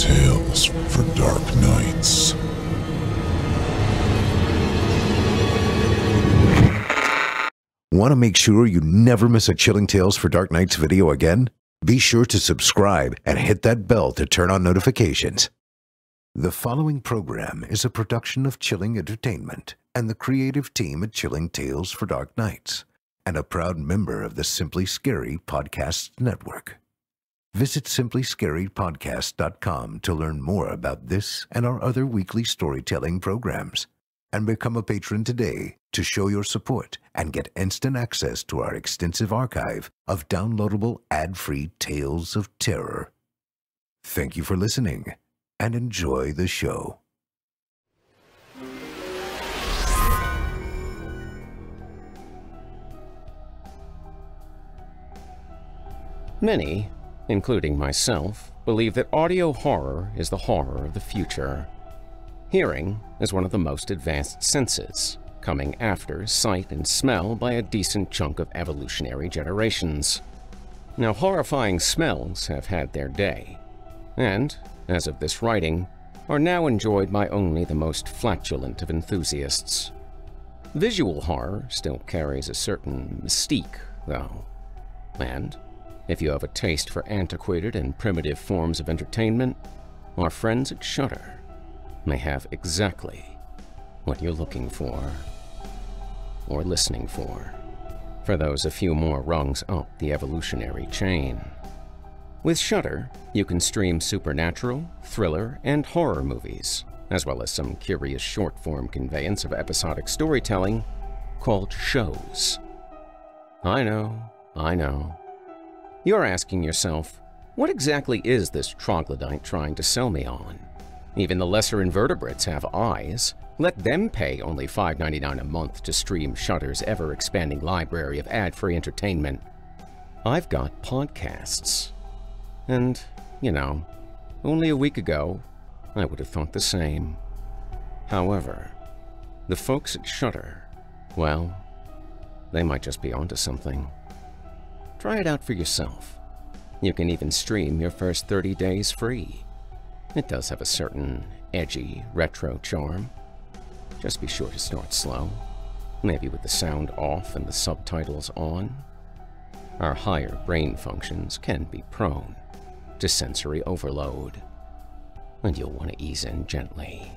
Tales for Dark Nights. Want to make sure you never miss a Chilling Tales for Dark Nights video again? Be sure to subscribe and hit that bell to turn on notifications. The following program is a production of Chilling Entertainment and the creative team at Chilling Tales for Dark Nights, and a proud member of the Simply Scary Podcast Network. Visit simplyscarypodcast.com to learn more about this and our other weekly storytelling programs. And become a patron today to show your support and get instant access to our extensive archive of downloadable ad free tales of terror. Thank you for listening and enjoy the show. Many, including myself, believe that audio horror is the horror of the future. Hearing is one of the most advanced senses, coming after sight and smell by a decent chunk of evolutionary generations. Now, horrifying smells have had their day, and, as of this writing, are now enjoyed by only the most flatulent of enthusiasts. Visual horror still carries a certain mystique, though, and if you have a taste for antiquated and primitive forms of entertainment, our friends at Shudder may have exactly what you're looking for or listening for, for those a few more rungs up the evolutionary chain. With Shudder, you can stream supernatural, thriller, and horror movies, as well as some curious short-form conveyance of episodic storytelling called shows. I know, I know. You're asking yourself, what exactly is this troglodyte trying to sell me on? Even the lesser invertebrates have eyes. Let them pay only $5.99 a month to stream Shudder's ever-expanding library of ad-free entertainment. I've got podcasts. And, you know, only a week ago, I would have thought the same. However, the folks at Shudder, well, they might just be onto something. Try it out for yourself. You can even stream your first 30 days free. It does have a certain edgy, retro charm. Just be sure to start slow, maybe with the sound off and the subtitles on. Our higher brain functions can be prone to sensory overload, and you'll want to ease in gently.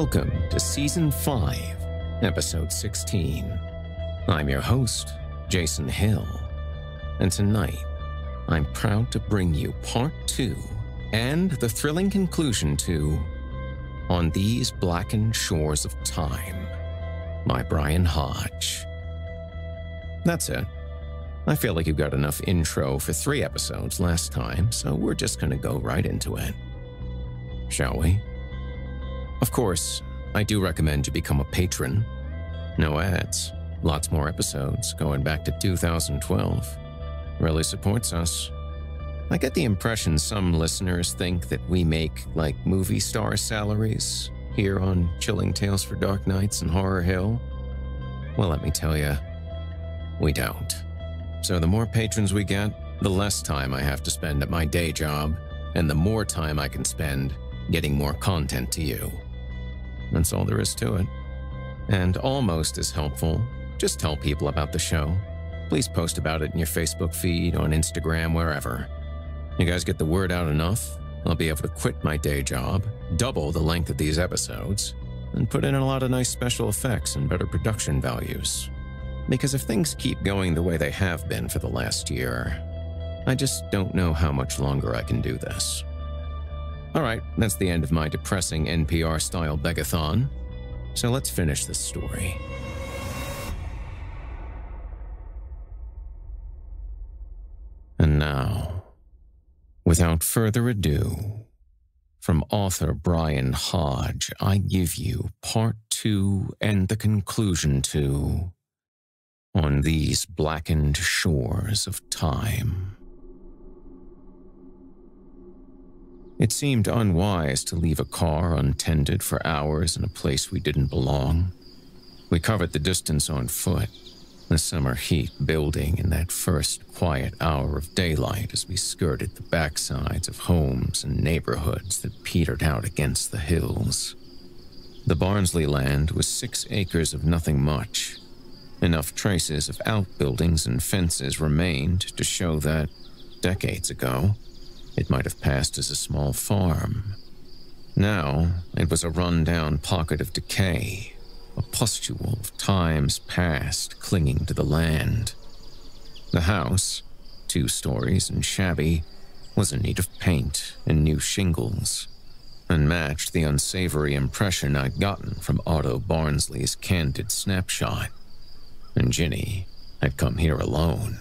Welcome to Season 5, Episode 16. I'm your host, Jason Hill, and tonight I'm proud to bring you Part 2 and the thrilling conclusion to On These Blackened Shores of Time by Brian Hodge. That's it. I feel like you got enough intro for three episodes last time, so we're just gonna go right into it. Shall we? Of course, I do recommend you become a patron. No ads, lots more episodes going back to 2012. Really supports us. I get the impression some listeners think that we make like movie star salaries here on Chilling Tales for Dark Nights and Horror Hill. Well, let me tell you, we don't. So the more patrons we get, the less time I have to spend at my day job, and the more time I can spend getting more content to you. That's all there is to it. And almost as helpful, just tell people about the show. Please post about it in your Facebook feed, on Instagram, wherever. You guys get the word out enough, I'll be able to quit my day job, double the length of these episodes, and put in a lot of nice special effects and better production values. Because if things keep going the way they have been for the last year, I just don't know how much longer I can do this. All right, that's the end of my depressing NPR style begathon. So let's finish this story. And now, without further ado, from author Brian Hodge, I give you part two and the conclusion to On These Blackened Shores of Time. It seemed unwise to leave a car untended for hours in a place we didn't belong. We covered the distance on foot, the summer heat building in that first quiet hour of daylight as we skirted the backsides of homes and neighborhoods that petered out against the hills. The Barnsley land was six acres of nothing much. Enough traces of outbuildings and fences remained to show that, decades ago, it might have passed as a small farm. Now, it was a run-down pocket of decay, a pustule of times past clinging to the land. The house, two stories and shabby, was in need of paint and new shingles, and matched the unsavory impression I'd gotten from Otto Barnsley's candid snapshot. And Ginny had come here alone.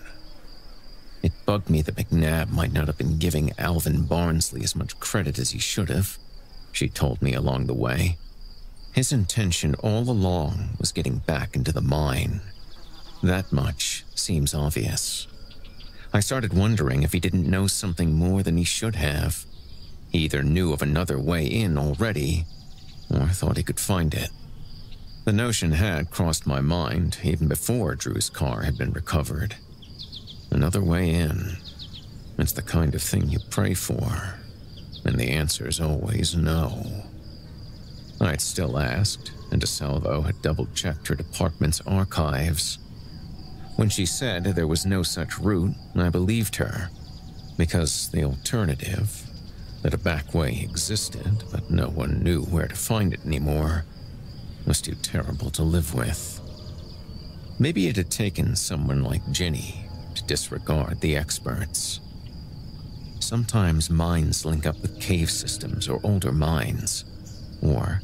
It bugged me that McNabb might not have been giving Alvin Barnsley as much credit as he should have, she told me along the way. His intention all along was getting back into the mine. That much seems obvious. I started wondering if he didn't know something more than he should have. He either knew of another way in already, or thought he could find it. The notion had crossed my mind even before Drew's car had been recovered. Another way in. It's the kind of thing you pray for. And the answer is always no. I'd still asked, and DeSalvo had double checked her department's archives. When she said there was no such route, I believed her. Because the alternative, that a back way existed, but no one knew where to find it anymore, was too terrible to live with. Maybe it had taken someone like Ginny disregard the experts. Sometimes mines link up with cave systems or older mines, or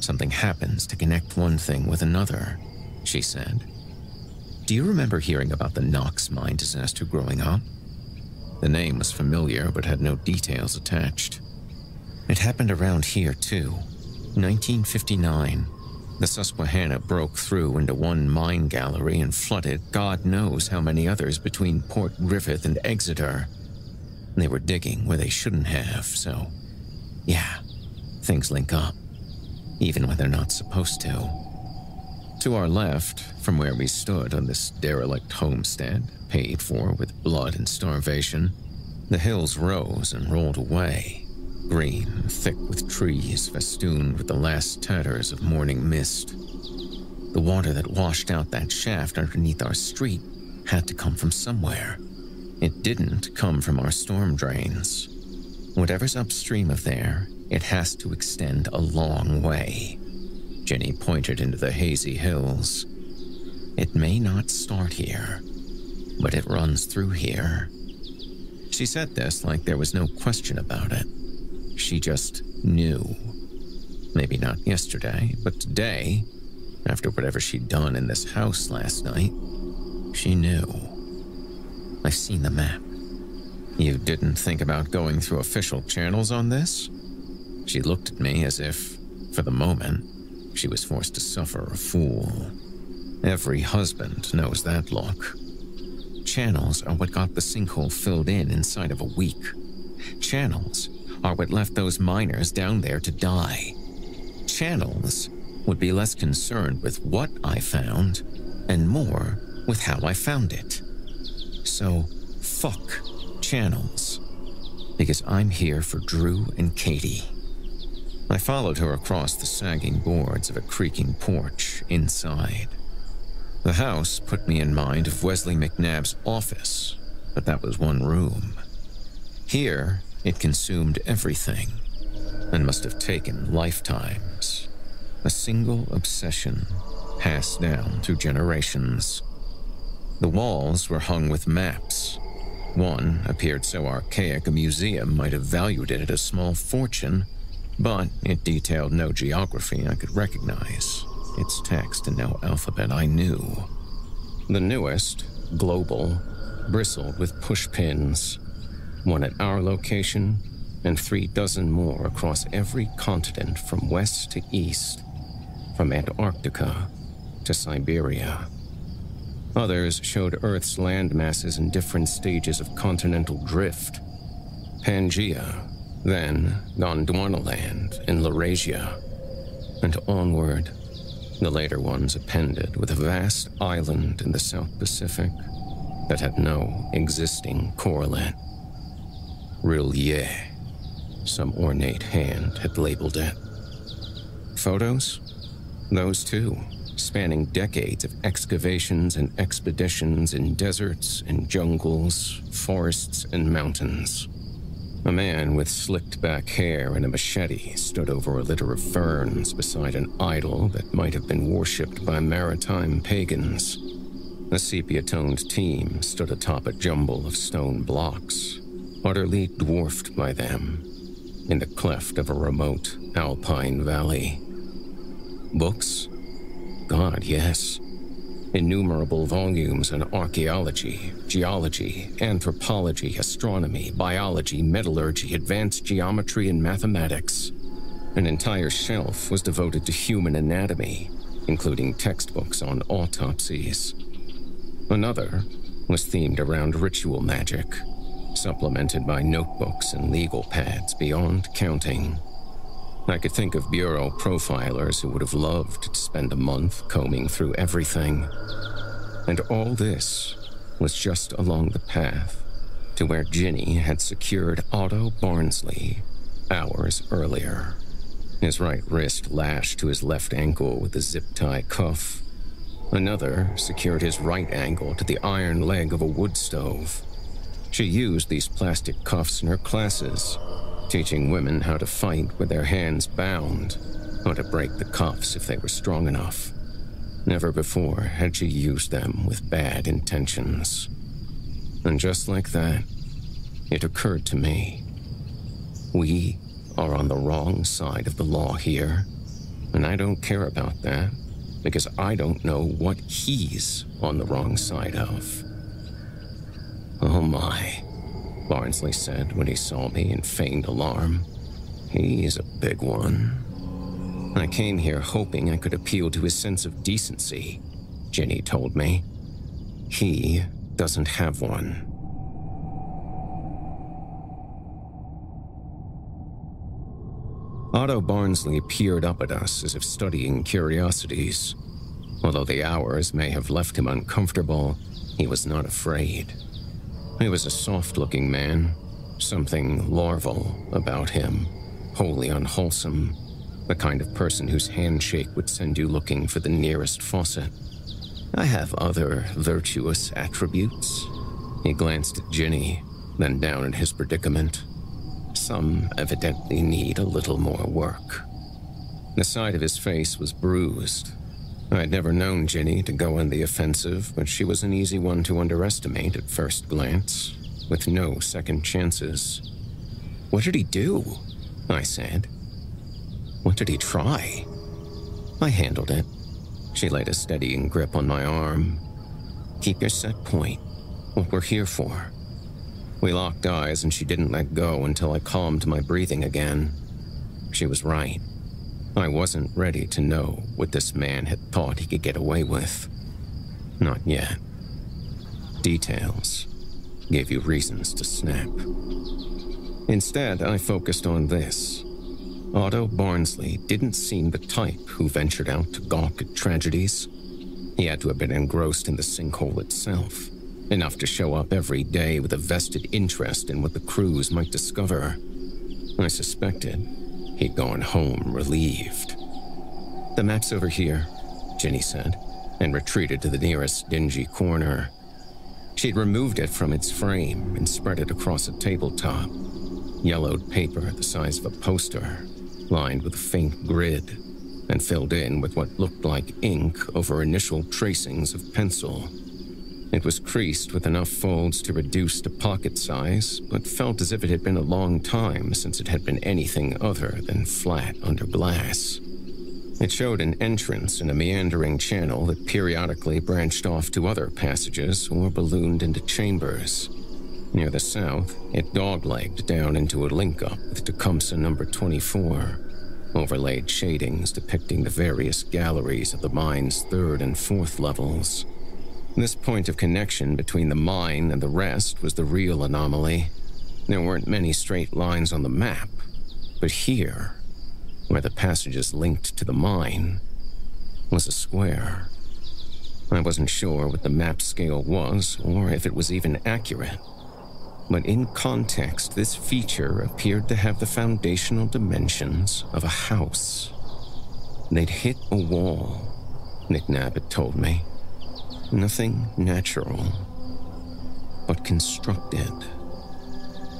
something happens to connect one thing with another, she said. Do you remember hearing about the Knox mine disaster growing up? The name was familiar but had no details attached. It happened around here, too. 1959. The Susquehanna broke through into one mine gallery and flooded God knows how many others between Port Griffith and Exeter. They were digging where they shouldn't have, so yeah, things link up, even when they're not supposed to. To our left, from where we stood on this derelict homestead, paid for with blood and starvation, the hills rose and rolled away, green, thick with trees festooned with the last tatters of morning mist. The water that washed out that shaft underneath our street had to come from somewhere. It didn't come from our storm drains. Whatever's upstream of there, it has to extend a long way. Ginny pointed into the hazy hills. It may not start here, but it runs through here. She said this like there was no question about it. She just knew. Maybe not yesterday, but today, after whatever she'd done in this house last night, she knew. I've seen the map. You didn't think about going through official channels on this? She looked at me as if, for the moment, she was forced to suffer a fool. Every husband knows that look. Channels are what got the sinkhole filled in inside of a week. Channels are what left those miners down there to die. Channels would be less concerned with what I found and more with how I found it. So, fuck channels. Because I'm here for Drew and Katie. I followed her across the sagging boards of a creaking porch inside. The house put me in mind of Wesley McNabb's office, but that was one room. Here, it consumed everything and must have taken lifetimes. A single obsession passed down through generations. The walls were hung with maps. One appeared so archaic a museum might have valued it at a small fortune, but it detailed no geography I could recognize, its text and no alphabet I knew. The newest, Global, bristled with pushpins, one at our location and three dozen more across every continent from west to east, from Antarctica to Siberia. Others showed Earth's land masses in different stages of continental drift. Pangea, then Gondwanaland in Laurasia, and onward. The later ones appended with a vast island in the South Pacific that had no existing correlate. R'lyeh, some ornate hand had labeled it. Photos? Those too, spanning decades of excavations and expeditions in deserts and jungles, forests and mountains. A man with slicked back hair and a machete stood over a litter of ferns beside an idol that might have been worshipped by maritime pagans. A sepia toned team stood atop a jumble of stone blocks, utterly dwarfed by them, in the cleft of a remote alpine valley. Books? God, yes. Innumerable volumes on archaeology, geology, anthropology, astronomy, biology, metallurgy, advanced geometry, and mathematics. An entire shelf was devoted to human anatomy, including textbooks on autopsies. Another was themed around ritual magic, supplemented by notebooks and legal pads beyond counting. I could think of bureau profilers who would have loved to spend a month combing through everything. And all this was just along the path to where Ginny had secured Otto Barnsley hours earlier. His right wrist lashed to his left ankle with a zip tie cuff. Another secured his right ankle to the iron leg of a wood stove. She used these plastic cuffs in her classes, teaching women how to fight with their hands bound, or to break the cuffs if they were strong enough. Never before had she used them with bad intentions. And just like that, it occurred to me. We are on the wrong side of the law here, and I don't care about that because I don't know what he's on the wrong side of. Oh my, Barnsley said when he saw me in feigned alarm. He's a big one. I came here hoping I could appeal to his sense of decency, Ginny told me. He doesn't have one. Otto Barnsley peered up at us as if studying curiosities. Although the hours may have left him uncomfortable, he was not afraid. He was a soft looking man, something larval about him, wholly unwholesome, the kind of person whose handshake would send you looking for the nearest faucet. I have other virtuous attributes. He glanced at Ginny, then down at his predicament. Some evidently need a little more work. The side of his face was bruised. I'd never known Ginny to go on the offensive, but she was an easy one to underestimate at first glance, with no second chances. What did he do? I said. What did he try? I handled it. She laid a steadying grip on my arm. Keep your set point. What we're here for. We locked eyes and she didn't let go until I calmed my breathing again. She was right. I wasn't ready to know what this man had thought he could get away with. Not yet. Details gave you reasons to snap. Instead, I focused on this. Otto Barnsley didn't seem the type who ventured out to gawk at tragedies. He had to have been engrossed in the sinkhole itself, enough to show up every day with a vested interest in what the crews might discover. I suspected he'd gone home relieved. The map's over here, Ginny said, and retreated to the nearest dingy corner. She'd removed it from its frame and spread it across a tabletop. Yellowed paper the size of a poster, lined with a faint grid, and filled in with what looked like ink over initial tracings of pencil. It was creased with enough folds to reduce to pocket size, but felt as if it had been a long time since it had been anything other than flat under glass. It showed an entrance in a meandering channel that periodically branched off to other passages or ballooned into chambers. Near the south, it doglegged down into a link up with Tecumseh number 24, overlaid shadings depicting the various galleries of the mine's third and fourth levels. This point of connection between the mine and the rest was the real anomaly. There weren't many straight lines on the map, but here, where the passages linked to the mine, was a square. I wasn't sure what the map scale was or if it was even accurate. But in context, this feature appeared to have the foundational dimensions of a house. They'd hit a wall, McNabb had told me. Nothing natural, but constructed.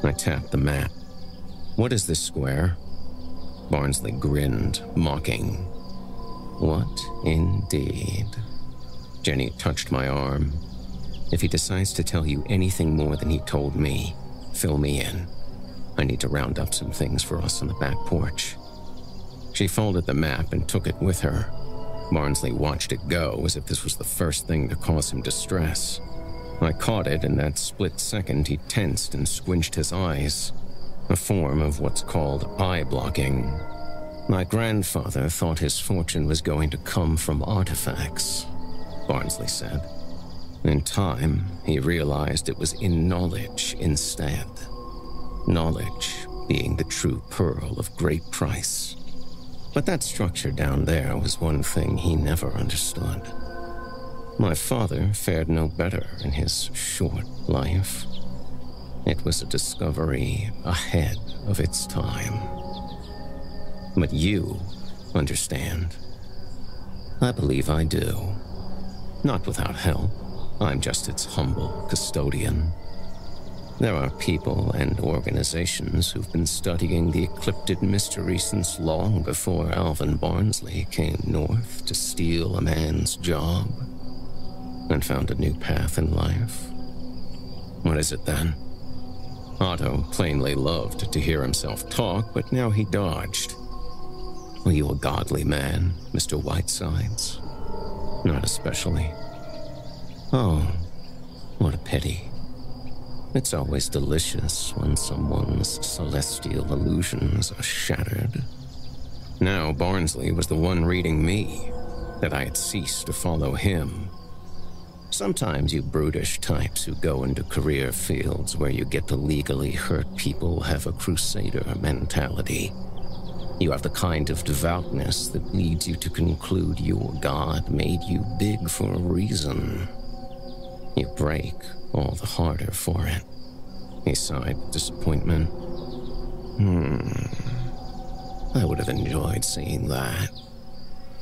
I tapped the map. What is this square? Barnsley grinned, mocking. What indeed? Ginny touched my arm. If he decides to tell you anything more than he told me, fill me in. I need to round up some things for us on the back porch. She folded the map and took it with her. Barnsley watched it go as if this was the first thing to cause him distress. I caught it in that split second he tensed and squinched his eyes, a form of what's called eye blocking. My grandfather thought his fortune was going to come from artifacts, Barnsley said. In time, he realized it was in knowledge instead. Knowledge being the true pearl of great price. But that structure down there was one thing he never understood. My father fared no better in his short life. It was a discovery ahead of its time. But you understand. I believe I do. Not without help. I'm just its humble custodian. There are people and organizations who've been studying the Eclipted Mystery since long before Alvin Barnsley came north to steal a man's job and found a new path in life. What is it then? Otto plainly loved to hear himself talk, but now he dodged. Are you a godly man, Mr. Whitesides? Not especially. Oh, what a pity. It's always delicious when someone's celestial illusions are shattered. Now Barnsley was the one reading me, that I had ceased to follow him. Sometimes you brutish types who go into career fields where you get to legally hurt people have a crusader mentality. You have the kind of devoutness that leads you to conclude your God made you big for a reason. You break all the harder for it. He sighed with disappointment. Hmm. I would have enjoyed seeing that.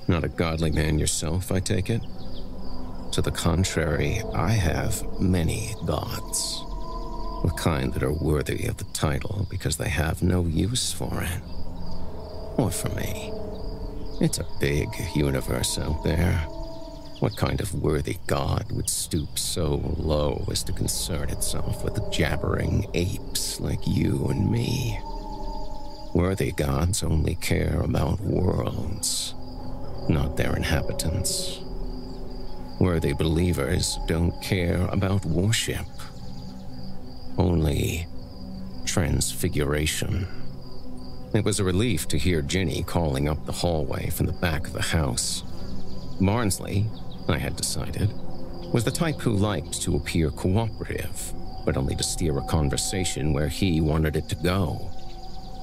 Not a godly man yourself, I take it? To the contrary, I have many gods. The kind that are worthy of the title because they have no use for it. Or for me. It's a big universe out there. What kind of worthy god would stoop so low as to concern itself with the jabbering apes like you and me? Worthy gods only care about worlds, not their inhabitants. Worthy believers don't care about worship, only transfiguration. It was a relief to hear Ginny calling up the hallway from the back of the house. Barnsley, I had decided, was the type who liked to appear cooperative, but only to steer a conversation where he wanted it to go.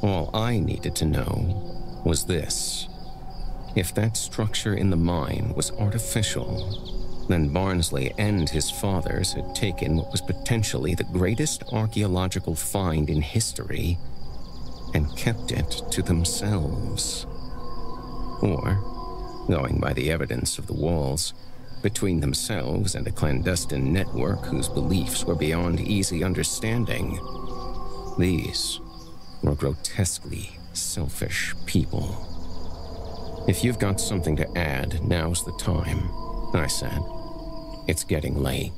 All I needed to know was this. If that structure in the mine was artificial, then Barnsley and his fathers had taken what was potentially the greatest archaeological find in history and kept it to themselves. Or, going by the evidence of the walls, between themselves and a clandestine network whose beliefs were beyond easy understanding. These were grotesquely selfish people. If you've got something to add, now's the time, I said. It's getting late.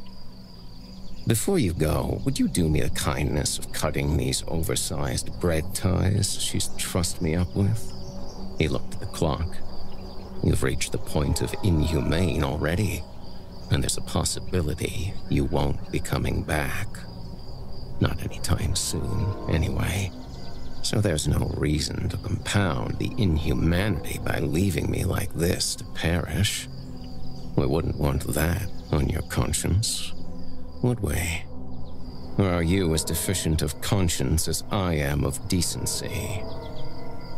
Before you go, would you do me the kindness of cutting these oversized bread ties she's trussed me up with? He looked at the clock. You've reached the point of inhumane already, and there's a possibility you won't be coming back. Not anytime soon, anyway. So there's no reason to compound the inhumanity by leaving me like this to perish. We wouldn't want that on your conscience, would we? Or are you as deficient of conscience as I am of decency?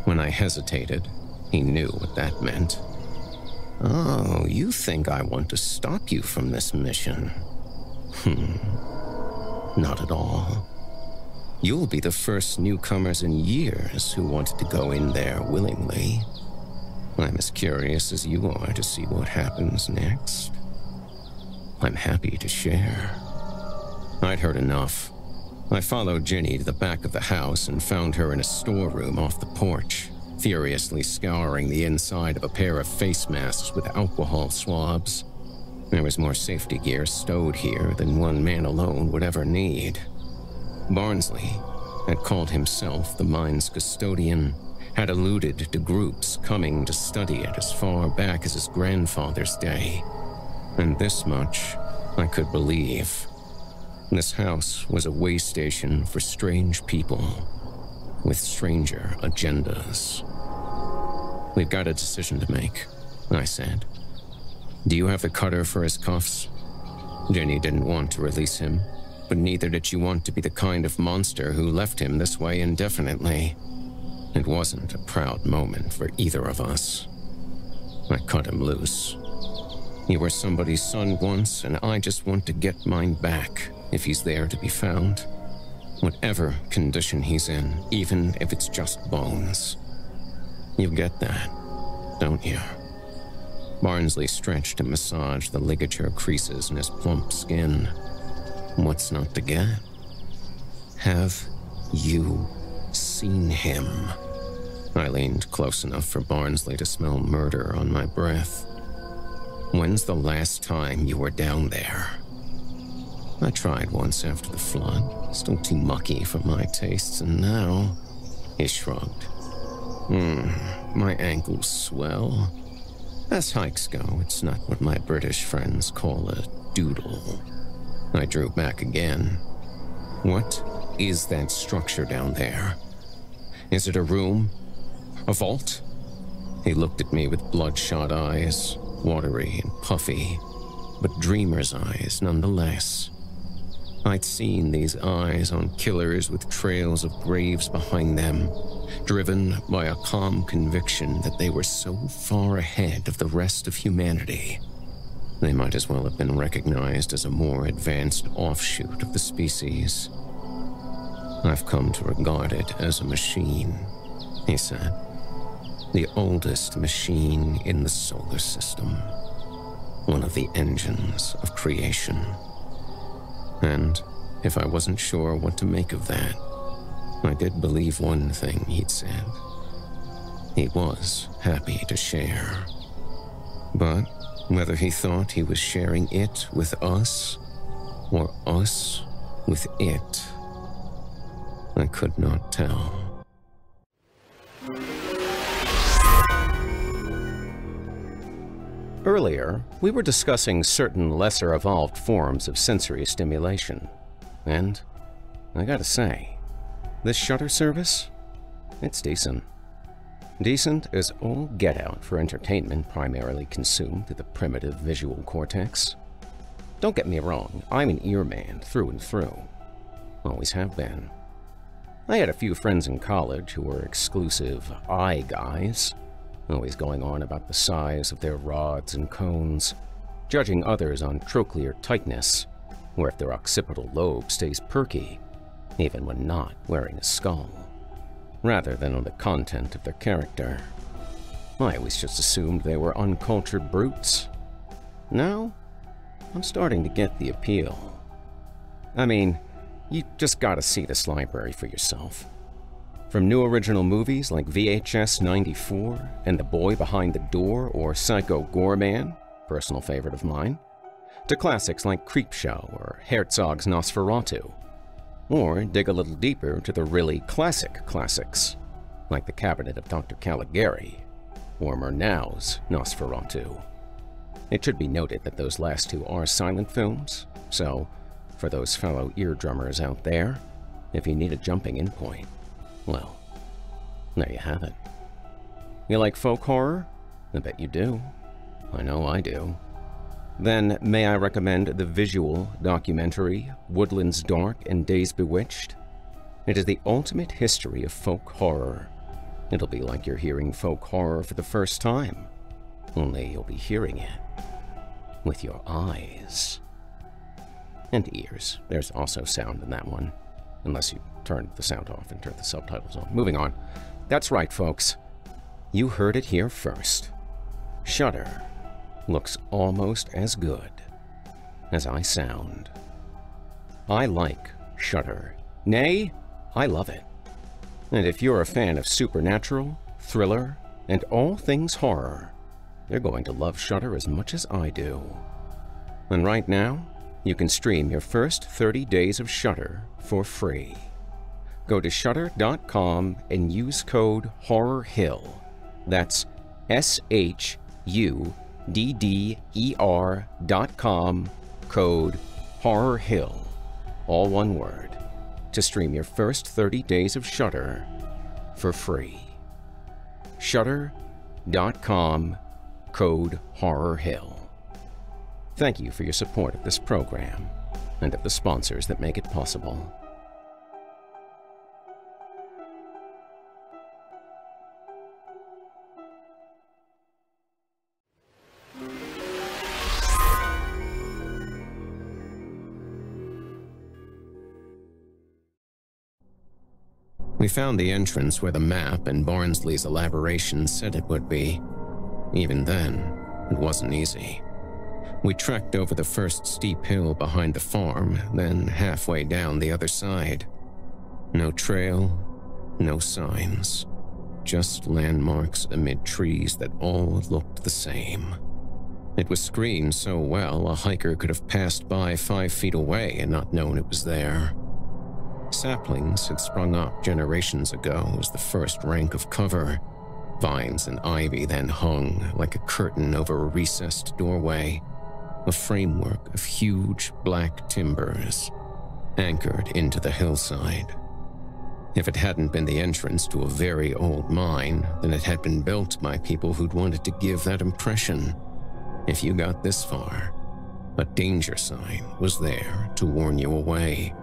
When I hesitated, he knew what that meant. Oh, you think I want to stop you from this mission? Hmm. Not at all. You'll be the first newcomers in years who wanted to go in there willingly. I'm as curious as you are to see what happens next. I'm happy to share. I'd heard enough. I followed Ginny to the back of the house and found her in a storeroom off the porch, furiously scouring the inside of a pair of face masks with alcohol swabs. There was more safety gear stowed here than one man alone would ever need. Barnsley had called himself the mine's custodian, had alluded to groups coming to study it as far back as his grandfather's day. And this much I could believe. This house was a way station for strange people with stranger agendas. We've got a decision to make, I said. Do you have the cutter for his cuffs? Ginny didn't want to release him, but neither did she want to be the kind of monster who left him this way indefinitely. It wasn't a proud moment for either of us. I cut him loose. You were somebody's son once, and I just want to get mine back if he's there to be found. Whatever condition he's in, even if it's just bones. You get that, don't you? Barnsley stretched and massaged the ligature creases in his plump skin. What's not to get? Have you seen him? I leaned close enough for Barnsley to smell murder on my breath. When's the last time you were down there? I tried once after the flood, still too mucky for my tastes, and now. He shrugged. Hmm, my ankles swell. As hikes go, it's not what my British friends call a doodle. I drew back again. What is that structure down there? Is it a room? A vault? He looked at me with bloodshot eyes, watery and puffy, but dreamer's eyes nonetheless. I'd seen these eyes on killers with trails of graves behind them, driven by a calm conviction that they were so far ahead of the rest of humanity. They might as well have been recognized as a more advanced offshoot of the species. I've come to regard it as a machine, he said. The oldest machine in the solar system. One of the engines of creation. And if I wasn't sure what to make of that, I did believe one thing he'd said. He was happy to share. But whether he thought he was sharing it with us, or us with it, I could not tell. Earlier, we were discussing certain lesser evolved forms of sensory stimulation. And I gotta say, this Shudder service, it's decent. Decent as all get out for entertainment primarily consumed through the primitive visual cortex. Don't get me wrong, I'm an ear man through and through. Always have been. I had a few friends in college who were exclusive eye guys, always going on about the size of their rods and cones, judging others on trochlear tightness, or if their occipital lobe stays perky, even when not wearing a skull. rather than on the content of their character. I always just assumed they were uncultured brutes. Now, I'm starting to get the appeal. I mean, you just gotta see this library for yourself. From new original movies like VHS 94 and The Boy Behind the Door or Psycho Goreman, personal favorite of mine, to classics like Creepshow or Herzog's Nosferatu, or dig a little deeper to the really classic classics, like The Cabinet of Dr. Caligari or Murnau's Nosferatu. It should be noted that those last two are silent films, so for those fellow eardrummers out there, if you need a jumping in point, well, there you have it. You like folk horror? I bet you do. I know I do. Then may I recommend the visual documentary Woodlands Dark and Days Bewitched? It is the ultimate history of folk horror. It'll be like you're hearing folk horror for the first time, only you'll be hearing it with your eyes. And ears. There's also sound in that one, unless you turn the sound off and turn the subtitles on. Moving on. That's right, folks. You heard it here first. Shudder looks almost as good as I sound. I like Shudder. Nay, I love it. And if you're a fan of supernatural, thriller, and all things horror, you're going to love Shudder as much as I do. And right now, you can stream your first 30 days of Shudder for free. Go to shudder.com and use code HORRORHILL. That's S H U D D E R dot com, code HORRORHILL, all one word, to stream your first 30 days of Shudder for free. Shudder.com, code HORRORHILL. Thank you for your support of this program and of the sponsors that make it possible. We found the entrance where the map and Barnsley's elaboration said it would be. Even then, it wasn't easy. We trekked over the first steep hill behind the farm, then halfway down the other side. No trail, no signs, just landmarks amid trees that all looked the same. It was screened so well a hiker could have passed by five feet away and not known it was there. Saplings had sprung up generations ago as the first rank of cover. Vines and ivy then hung like a curtain over a recessed doorway, a framework of huge black timbers anchored into the hillside. If it hadn't been the entrance to a very old mine, then it had been built by people who'd wanted to give that impression. If you got this far, a danger sign was there to warn you away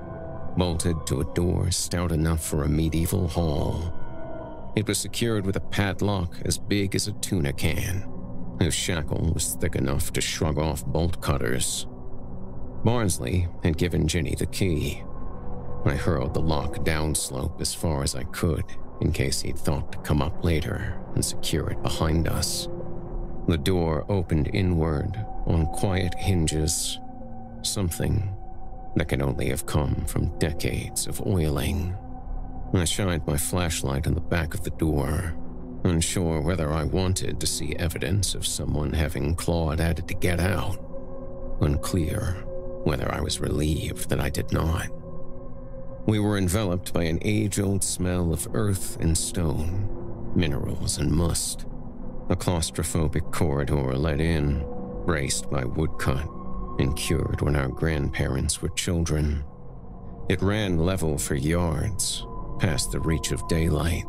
bolted to a door stout enough for a medieval hall. It was secured with a padlock as big as a tuna can, whose shackle was thick enough to shrug off bolt cutters. Barnsley had given Ginny the key. I hurled the lock downslope as far as I could in case he'd thought to come up later and secure it behind us. The door opened inward on quiet hinges. Something that could only have come from decades of oiling. I shined my flashlight on the back of the door, unsure whether I wanted to see evidence of someone having clawed at it to get out. Unclear whether I was relieved that I did not. We were enveloped by an age old smell of earth and stone, minerals and must. A claustrophobic corridor led in, braced by woodcut and cured when our grandparents were children. It ran level for yards, past the reach of daylight,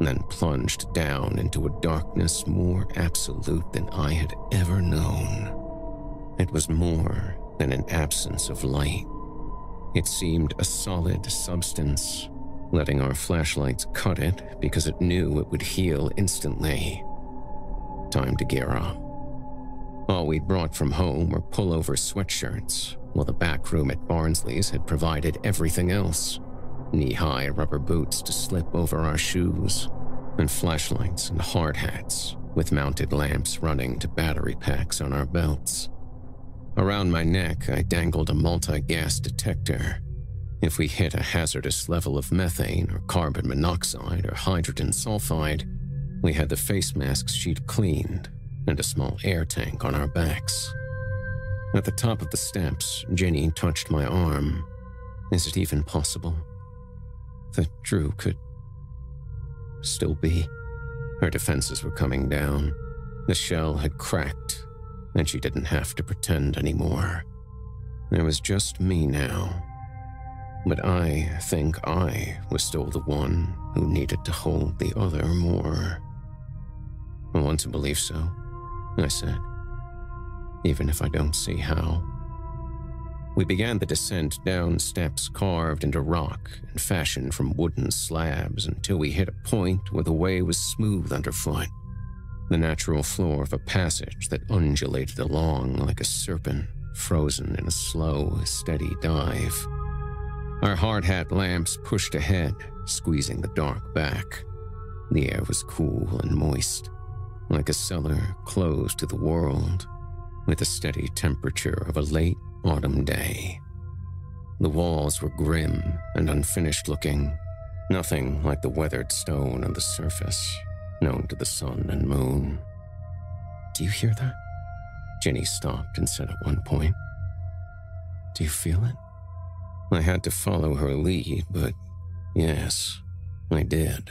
then plunged down into a darkness more absolute than I had ever known. It was more than an absence of light. It seemed a solid substance, letting our flashlights cut it because it knew it would heal instantly. Time to gear up. All we'd brought from home were pullover sweatshirts, while the back room at Barnsley's had provided everything else. knee high rubber boots to slip over our shoes, and flashlights and hard hats with mounted lamps running to battery packs on our belts. Around my neck, I dangled a multi gas detector. If we hit a hazardous level of methane or carbon monoxide or hydrogen sulfide, we had the face mask sheet cleaned and a small air tank on our backs. At the top of the steps, Ginny touched my arm. Is it even possible that Drew could still be? Her defenses were coming down. The shell had cracked and she didn't have to pretend anymore. There was just me now. But I think I was still the one who needed to hold the other more. I want to believe so, I said, even if I don't see how. We began the descent down steps carved into rock and fashioned from wooden slabs until we hit a point where the way was smooth underfoot the natural floor of a passage that undulated along like a serpent frozen in a slow, steady dive. Our hard hat lamps pushed ahead, squeezing the dark back. The air was cool and moist, like a cellar closed to the world, with the steady temperature of a late autumn day. The walls were grim and unfinished looking, nothing like the weathered stone on the surface known to the sun and moon. Do you hear that? Ginny stopped and said at one point. Do you feel it? I had to follow her lead, but yes, I did.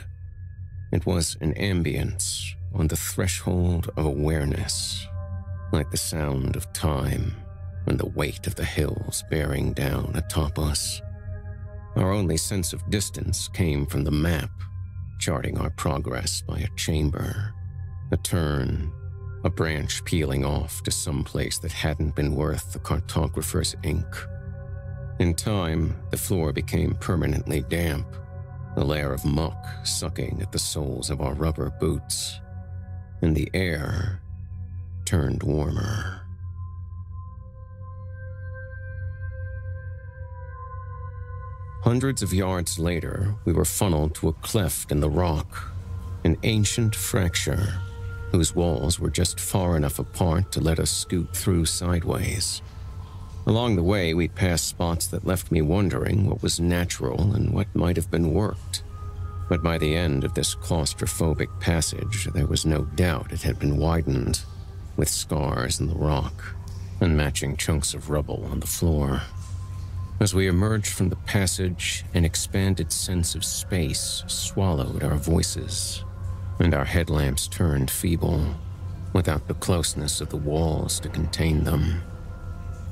It was an ambience on the threshold of awareness, like the sound of time and the weight of the hills bearing down atop us. Our only sense of distance came from the map charting our progress by a chamber, a turn, a branch peeling off to some place that hadn't been worth the cartographer's ink. In time, the floor became permanently damp, a layer of muck sucking at the soles of our rubber boots, and the air turned warmer. Hundreds of yards later, we were funneled to a cleft in the rock, an ancient fracture whose walls were just far enough apart to let us scoot through sideways. Along the way, we passed spots that left me wondering what was natural and what might have been worked. But by the end of this claustrophobic passage, there was no doubt it had been widened, with scars in the rock and matching chunks of rubble on the floor. As we emerged from the passage, an expanded sense of space swallowed our voices, and our headlamps turned feeble, without the closeness of the walls to contain them.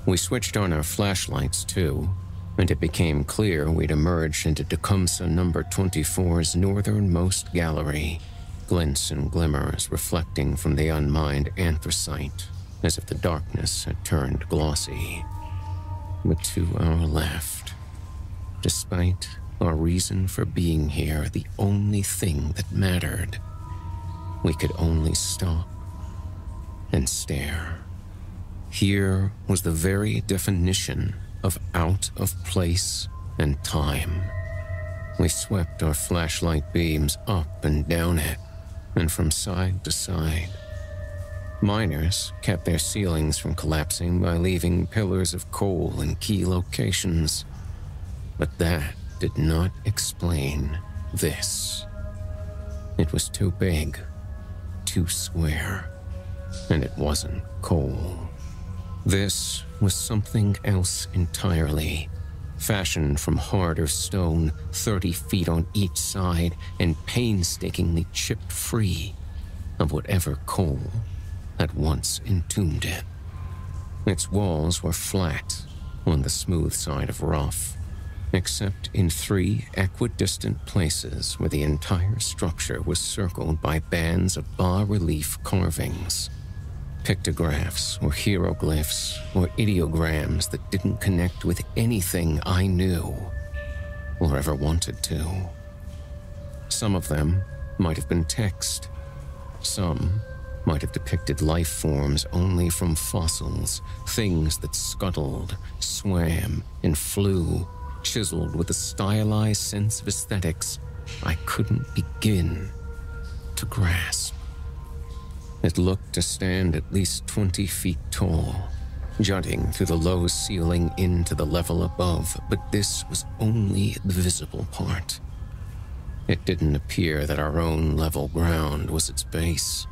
We switched on our flashlights too, and it became clear we'd emerged into Tecumseh number 24's northernmost gallery, glints and glimmers reflecting from the unmined anthracite, as if the darkness had turned glossy but to our left. Despite our reason for being here, the only thing that mattered, we could only stop and stare. Here was the very definition of out of place and time. We swept our flashlight beams up and down it, and from side to side. Miners kept their ceilings from collapsing by leaving pillars of coal in key locations. But that did not explain this. It was too big, too square, and it wasn't coal. This was something else entirely, fashioned from harder stone 30 feet on each side and painstakingly chipped free of whatever coal had once entombed it. Its walls were flat on the smooth side of rough, except in three equidistant places where the entire structure was circled by bands of bas relief carvings, pictographs or hieroglyphs or ideograms that didn't connect with anything I knew or ever wanted to. Some of them might have been text, some might have depicted life forms only from fossils, things that scuttled, swam, and flew, chiseled with a stylized sense of aesthetics I couldn't begin to grasp. It looked to stand at least 20 feet tall, jutting through the low ceiling into the level above, but this was only the visible part. It didn't appear that our own level ground was its base.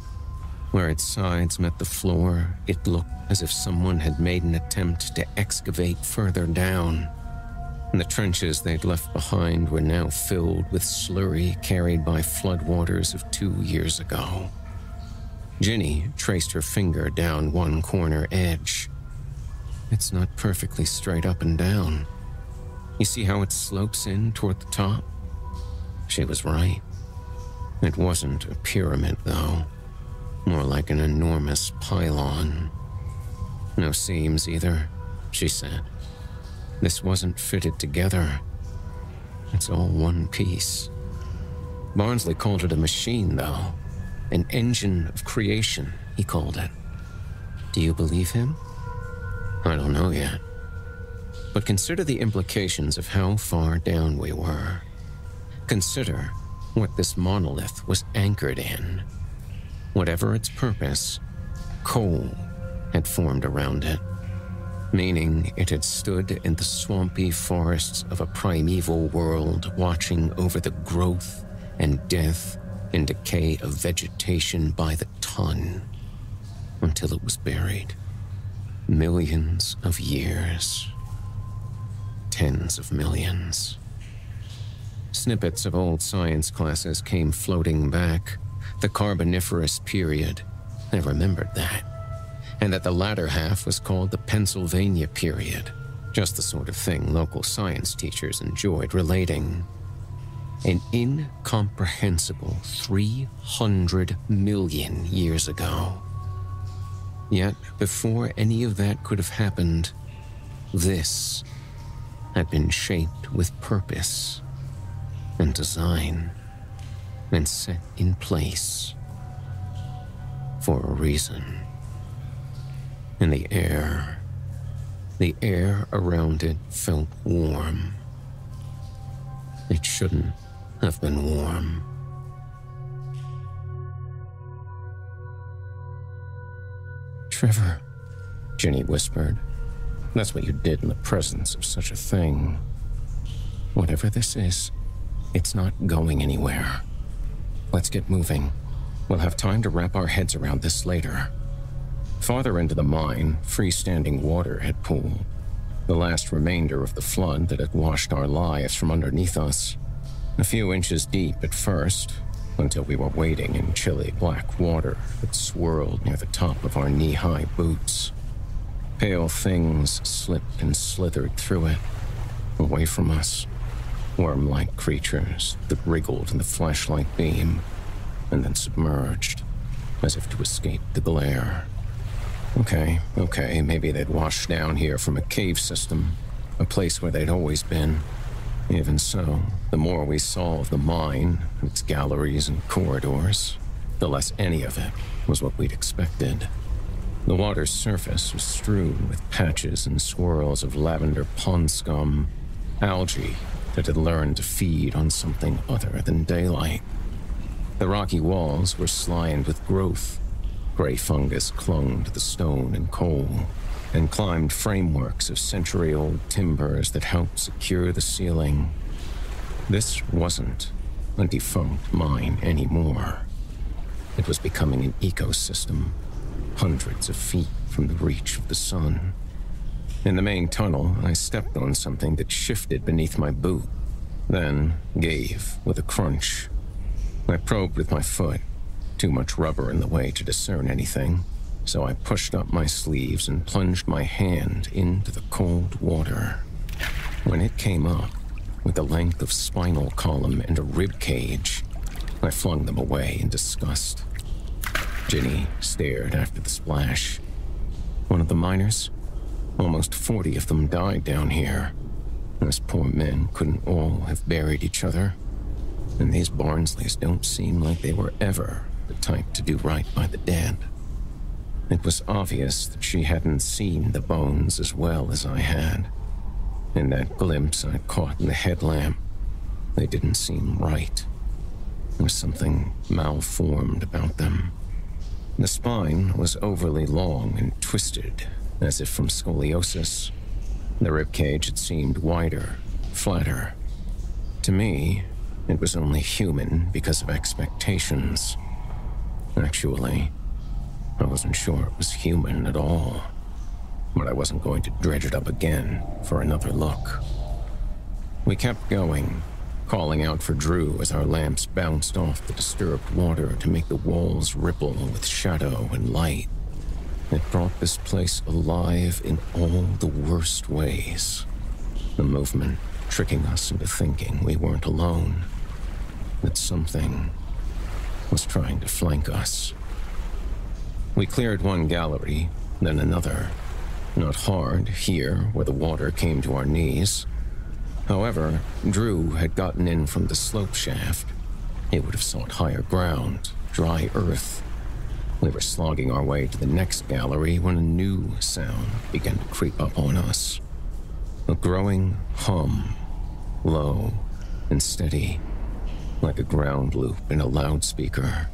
Where its sides met the floor, it looked as if someone had made an attempt to excavate further down. And the trenches they'd left behind were now filled with slurry carried by floodwaters of two years ago. Ginny traced her finger down one corner edge. It's not perfectly straight up and down. You see how it slopes in toward the top? She was right. It wasn't a pyramid, though. More like an enormous pylon. No seams either, she said. This wasn't fitted together. It's all one piece. Barnsley called it a machine, though. An engine of creation, he called it. Do you believe him? I don't know yet. But consider the implications of how far down we were. Consider what this monolith was anchored in. Whatever its purpose, coal had formed around it, meaning it had stood in the swampy forests of a primeval world watching over the growth and death and decay of vegetation by the ton until it was buried. Millions of years. Tens of millions. Snippets of old science classes came floating back. The Carboniferous period. I remembered that. And that the latter half was called the Pennsylvania period. Just the sort of thing local science teachers enjoyed relating. An incomprehensible 300 million years ago. Yet, before any of that could have happened, this had been shaped with purpose and design and set in place for a reason. In the air, the air around it felt warm. It shouldn't have been warm. Trevor, Ginny whispered. That's what you did in the presence of such a thing. Whatever this is, it's not going anywhere. Let's get moving. We'll have time to wrap our heads around this later. Farther into the mine, freestanding water had pooled. The last remainder of the flood that had washed our lives from underneath us. A few inches deep at first, until we were wading in chilly black water that swirled near the top of our knee high boots. Pale things slipped and slithered through it, away from us worm like creatures that wriggled in the flashlight beam and then submerged, as if to escape the glare. Okay, okay, maybe they'd washed down here from a cave system, a place where they'd always been. Even so, the more we saw of the mine, its galleries and corridors, the less any of it was what we'd expected. The water's surface was strewn with patches and swirls of lavender pond scum, algae that had learned to feed on something other than daylight. The rocky walls were slined with growth. Gray fungus clung to the stone and coal, and climbed frameworks of century old timbers that helped secure the ceiling. This wasn't a defunct mine anymore. It was becoming an ecosystem, hundreds of feet from the reach of the sun. In the main tunnel, I stepped on something that shifted beneath my boot, then gave with a crunch. I probed with my foot, too much rubber in the way to discern anything, so I pushed up my sleeves and plunged my hand into the cold water. When it came up, with the length of spinal column and a rib cage, I flung them away in disgust. Ginny stared after the splash. One of the miners Almost 40 of them died down here. Those poor men couldn't all have buried each other. And these Barnsleys don't seem like they were ever the type to do right by the dead. It was obvious that she hadn't seen the bones as well as I had. In that glimpse I caught in the headlamp, they didn't seem right. There was something malformed about them. The spine was overly long and twisted, as if from scoliosis. The ribcage had seemed wider, flatter. To me, it was only human because of expectations. Actually, I wasn't sure it was human at all. But I wasn't going to dredge it up again for another look. We kept going, calling out for Drew as our lamps bounced off the disturbed water to make the walls ripple with shadow and light. It brought this place alive in all the worst ways. The movement tricking us into thinking we weren't alone, that something was trying to flank us. We cleared one gallery, then another. Not hard here, where the water came to our knees. However, Drew had gotten in from the slope shaft. He would have sought higher ground, dry earth. We were slogging our way to the next gallery when a new sound began to creep up on us. A growing hum, low and steady, like a ground loop in a loudspeaker.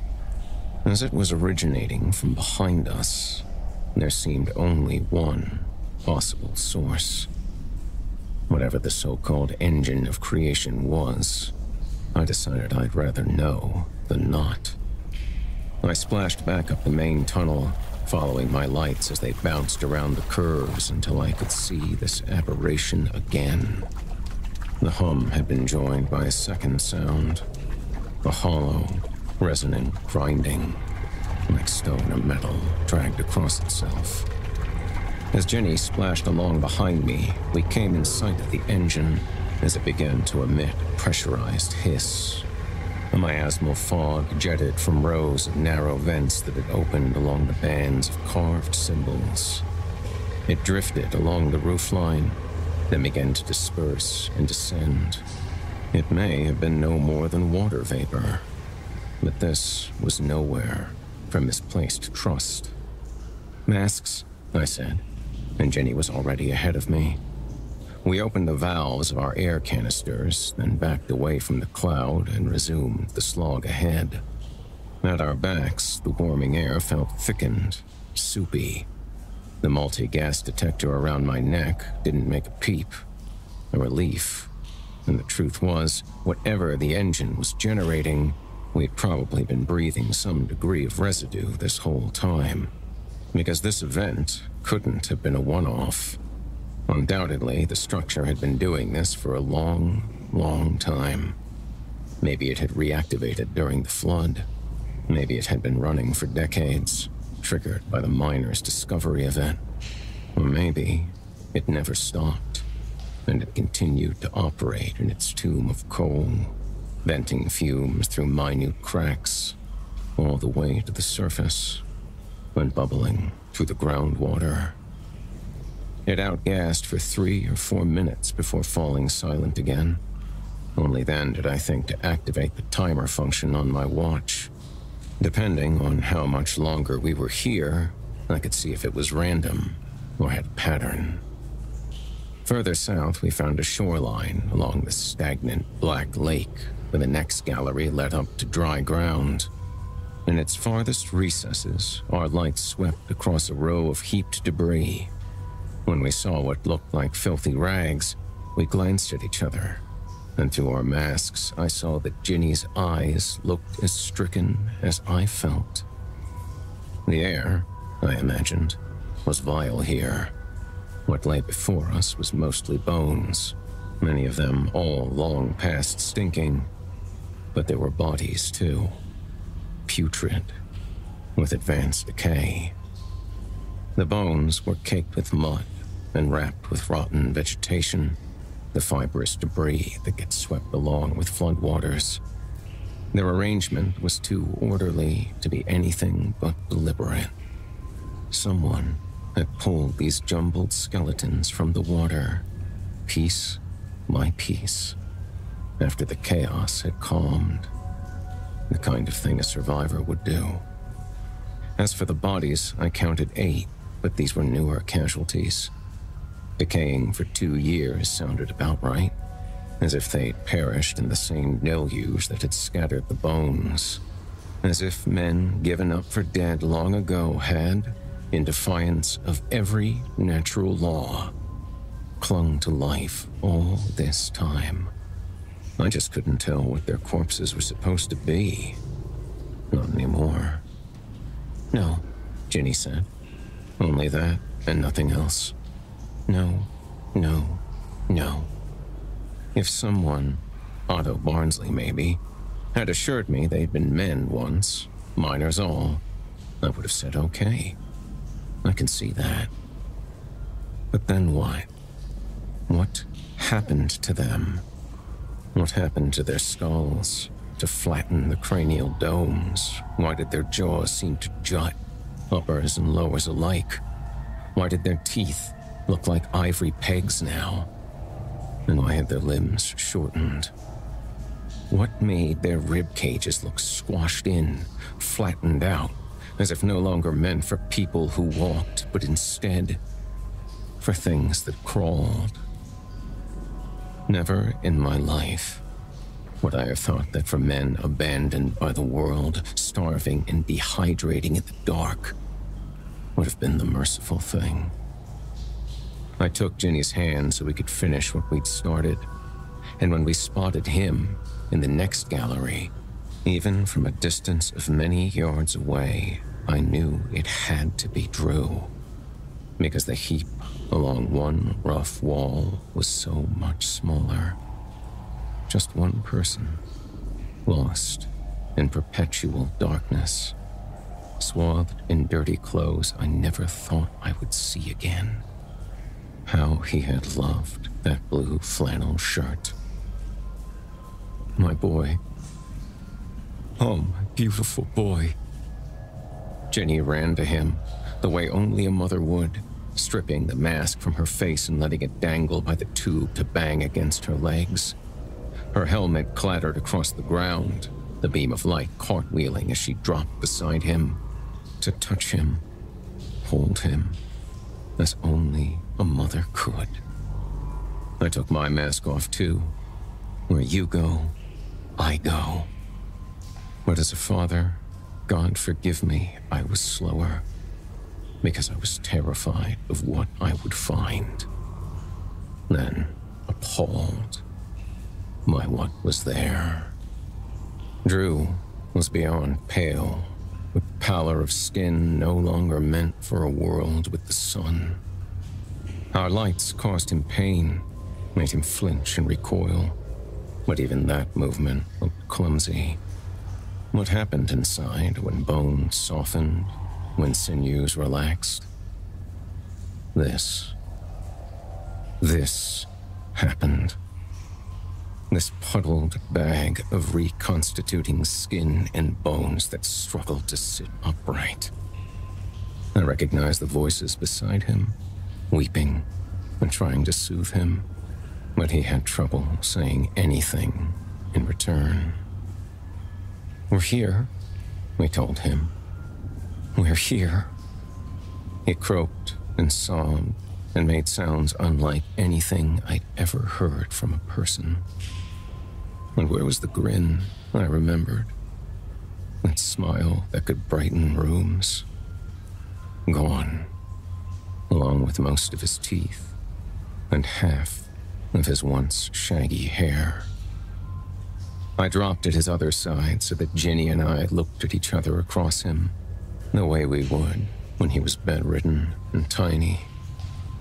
As it was originating from behind us, there seemed only one possible source. Whatever the so called engine of creation was, I decided I'd rather know than not. I splashed back up the main tunnel, following my lights as they bounced around the curves until I could see this aberration again. The hum had been joined by a second sound a hollow, resonant grinding, like stone or metal dragged across itself. As Ginny splashed along behind me, we came in sight of the engine as it began to emit a pressurized hiss. A miasmal fog jetted from rows of narrow vents that had opened along the bands of carved symbols. It drifted along the roofline, then began to disperse and descend. It may have been no more than water vapor, but this was nowhere from misplaced trust. Masks, I said, and Ginny was already ahead of me. We opened the valves of our air canisters, then backed away from the cloud and resumed the slog ahead. At our backs, the warming air felt thickened, soupy. The multi gas detector around my neck didn't make a peep. A relief and the truth was, whatever the engine was generating, we'd probably been breathing some degree of residue this whole time. Because this event couldn't have been a one off. Undoubtedly, the structure had been doing this for a long, long time. Maybe it had reactivated during the flood. Maybe it had been running for decades, triggered by the miner's discovery event. Or maybe it never stopped and it continued to operate in its tomb of coal, venting fumes through minute cracks all the way to the surface and bubbling through the groundwater. It outgassed for three or four minutes before falling silent again. Only then did I think to activate the timer function on my watch. Depending on how much longer we were here, I could see if it was random or had a pattern. Further south, we found a shoreline along the stagnant black lake, where the next gallery led up to dry ground. In its farthest recesses, our lights swept across a row of heaped debris. When we saw what looked like filthy rags, we glanced at each other, and through our masks, I saw that Ginny's eyes looked as stricken as I felt. The air, I imagined, was vile here what lay before us was mostly bones, many of them all long past stinking. But there were bodies too, putrid, with advanced decay. The bones were caked with mud and wrapped with rotten vegetation, the fibrous debris that gets swept along with floodwaters. Their arrangement was too orderly to be anything but deliberate. Someone had pulled these jumbled skeletons from the water, piece by piece, after the chaos had calmed. The kind of thing a survivor would do. As for the bodies, I counted eight, but these were newer casualties. Decaying for two years sounded about right, as if they'd perished in the same deluge that had scattered the bones. As if men given up for dead long ago had, in defiance of every natural law, clung to life all this time. I just couldn't tell what their corpses were supposed to be. Not anymore. No, Ginny said. Only that and nothing else. No, no, no. If someone, Otto Barnsley maybe, had assured me they'd been men once, miners all, I would have said okay. I can see that. But then what? What happened to them? What happened to their skulls? To flatten the cranial domes? Why did their jaws seem to jut, uppers and lowers alike? Why did their teeth look like ivory pegs now. And why had their limbs shortened? What made their rib cages look squashed in, flattened out, as if no longer meant for people who walked, but instead for things that crawled? Never in my life would I have thought that for men abandoned by the world, starving and dehydrating in the dark, would have been the merciful thing. I took Ginny's hand so we could finish what we'd started. And when we spotted him in the next gallery, even from a distance of many yards away, I knew it had to be Drew. Because the heap along one rough wall was so much smaller. Just one person, lost in perpetual darkness, swathed in dirty clothes I never thought I would see again. How he had loved that blue flannel shirt. My boy. Oh, my beautiful boy. Ginny ran to him, the way only a mother would, stripping the mask from her face and letting it dangle by the tube to bang against her legs. Her helmet clattered across the ground, the beam of light cartwheeling as she dropped beside him to touch him, hold him, as only a mother could. I took my mask off too. Where you go, I go. But as a father, God forgive me, I was slower. Because I was terrified of what I would find. Then, appalled by what was there. Drew was beyond pale, with pallor of skin no longer meant for a world with the sun. Our lights caused him pain, made him flinch and recoil. But even that movement looked clumsy. What happened inside when bones softened, when sinews relaxed? This. This happened. This puddled bag of reconstituting skin and bones that struggled to sit upright. I recognized the voices beside him weeping and trying to soothe him, but he had trouble saying anything in return. We're here, we told him. We're here. It croaked and sobbed and made sounds unlike anything I'd ever heard from a person. And where was the grin I remembered? That smile that could brighten rooms? Gone along with most of his teeth and half of his once shaggy hair. I dropped at his other side so that Ginny and I looked at each other across him, the way we would when he was bedridden and tiny.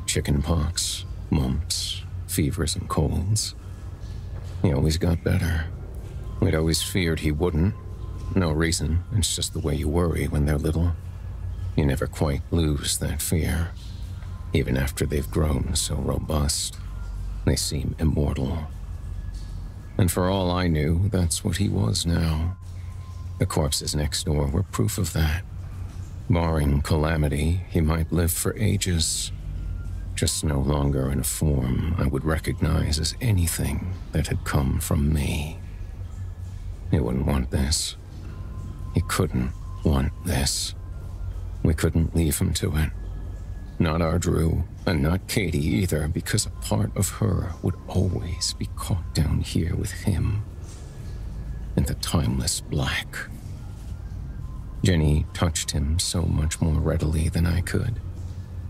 Chicken pox, mumps, fevers, and colds. He always got better. We'd always feared he wouldn't. No reason, it's just the way you worry when they're little. You never quite lose that fear. Even after they've grown so robust, they seem immortal. And for all I knew, that's what he was now. The corpses next door were proof of that. Barring calamity, he might live for ages. Just no longer in a form I would recognize as anything that had come from me. He wouldn't want this. He couldn't want this. We couldn't leave him to it. Not our Drew, and not Katie either, because a part of her would always be caught down here with him. In the timeless black. Ginny touched him so much more readily than I could.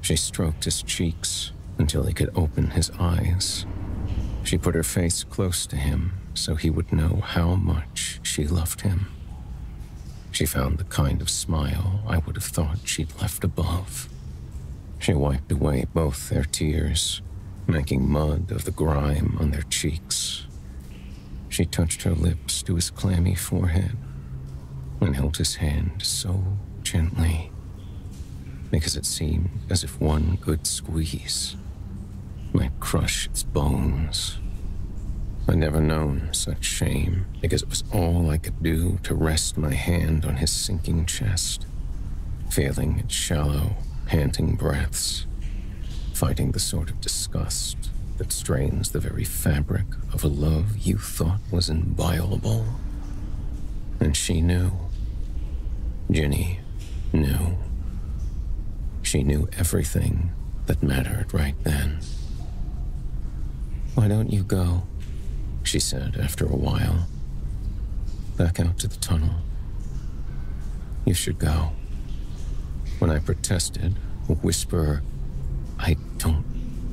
She stroked his cheeks until he could open his eyes. She put her face close to him so he would know how much she loved him. She found the kind of smile I would have thought she'd left above. She wiped away both their tears, making mud of the grime on their cheeks. She touched her lips to his clammy forehead and held his hand so gently because it seemed as if one good squeeze might crush its bones. I'd never known such shame because it was all I could do to rest my hand on his sinking chest, feeling its shallow, panting breaths, fighting the sort of disgust that strains the very fabric of a love you thought was inviolable. And she knew. Ginny knew. She knew everything that mattered right then. Why don't you go? She said after a while. Back out to the tunnel. You should go. When I protested, a whisper, I don't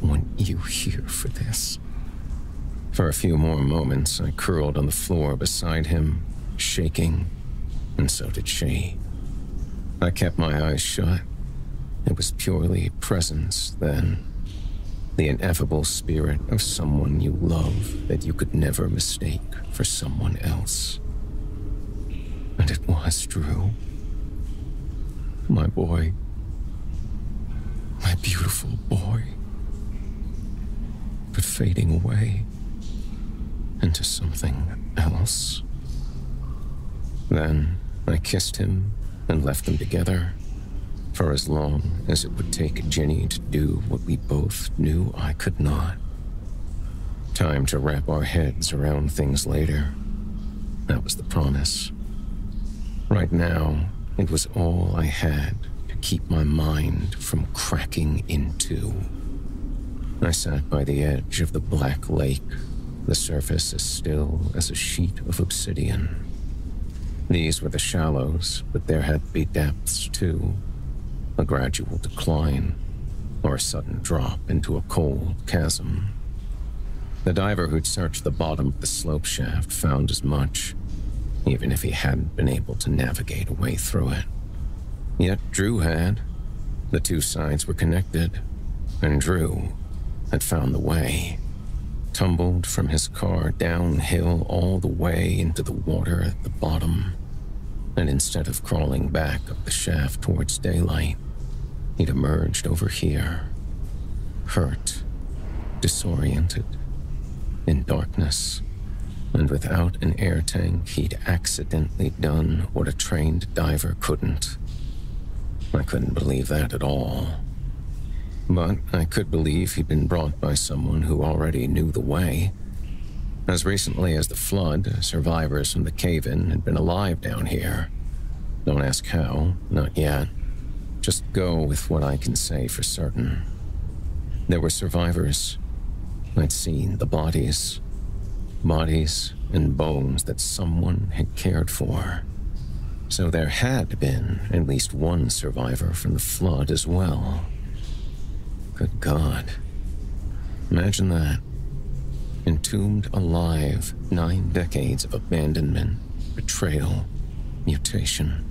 want you here for this. For a few more moments, I curled on the floor beside him, shaking, and so did she. I kept my eyes shut. It was purely presence then. The ineffable spirit of someone you love that you could never mistake for someone else. And it was Drew. My boy. My beautiful boy. But fading away into something else. Then I kissed him and left them together for as long as it would take Ginny to do what we both knew I could not. Time to wrap our heads around things later. That was the promise. Right now, it was all I had to keep my mind from cracking in two. I sat by the edge of the black lake, the surface as still as a sheet of obsidian. These were the shallows, but there had to be depths too. A gradual decline, or a sudden drop into a cold chasm. The diver who'd searched the bottom of the slope shaft found as much, even if he hadn't been able to navigate a way through it. Yet Drew had. The two sides were connected, and Drew had found the way. Tumbled from his car downhill all the way into the water at the bottom. And instead of crawling back up the shaft towards daylight, he'd emerged over here. Hurt, disoriented, in darkness, and without an air tank, he'd accidentally done what a trained diver couldn't. I couldn't believe that at all. But I could believe he'd been brought by someone who already knew the way. As recently as the flood, survivors from the cave in had been alive down here. Don't ask how, not yet. Just go with what I can say for certain. There were survivors. I'd seen the bodies. Bodies and bones that someone had cared for. So there had been at least one survivor from the flood as well. Good God. Imagine that. Entombed alive, nine decades of abandonment, betrayal, mutation.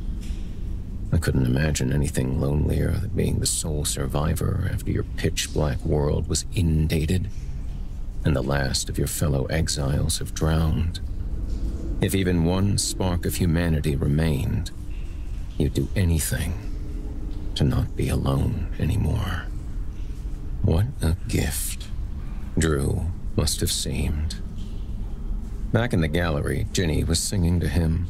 I couldn't imagine anything lonelier than being the sole survivor after your pitch black world was inundated and the last of your fellow exiles have drowned. If even one spark of humanity remained, you'd do anything to not be alone anymore. What a gift Drew must have seemed. Back in the gallery, Ginny was singing to him,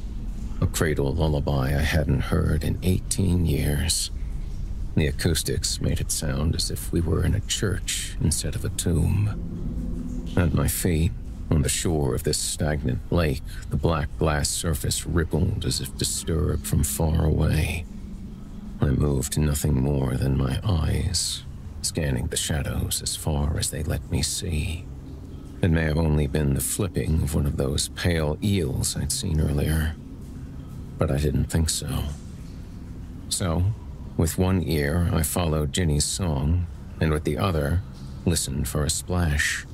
a cradle lullaby I hadn't heard in 18 years. The acoustics made it sound as if we were in a church instead of a tomb. At my feet, on the shore of this stagnant lake, the black glass surface rippled as if disturbed from far away. I moved nothing more than my eyes, scanning the shadows as far as they let me see. It may have only been the flipping of one of those pale eels I'd seen earlier, but I didn't think so. So, with one ear, I followed Ginny's song, and with the other, listened for a splash.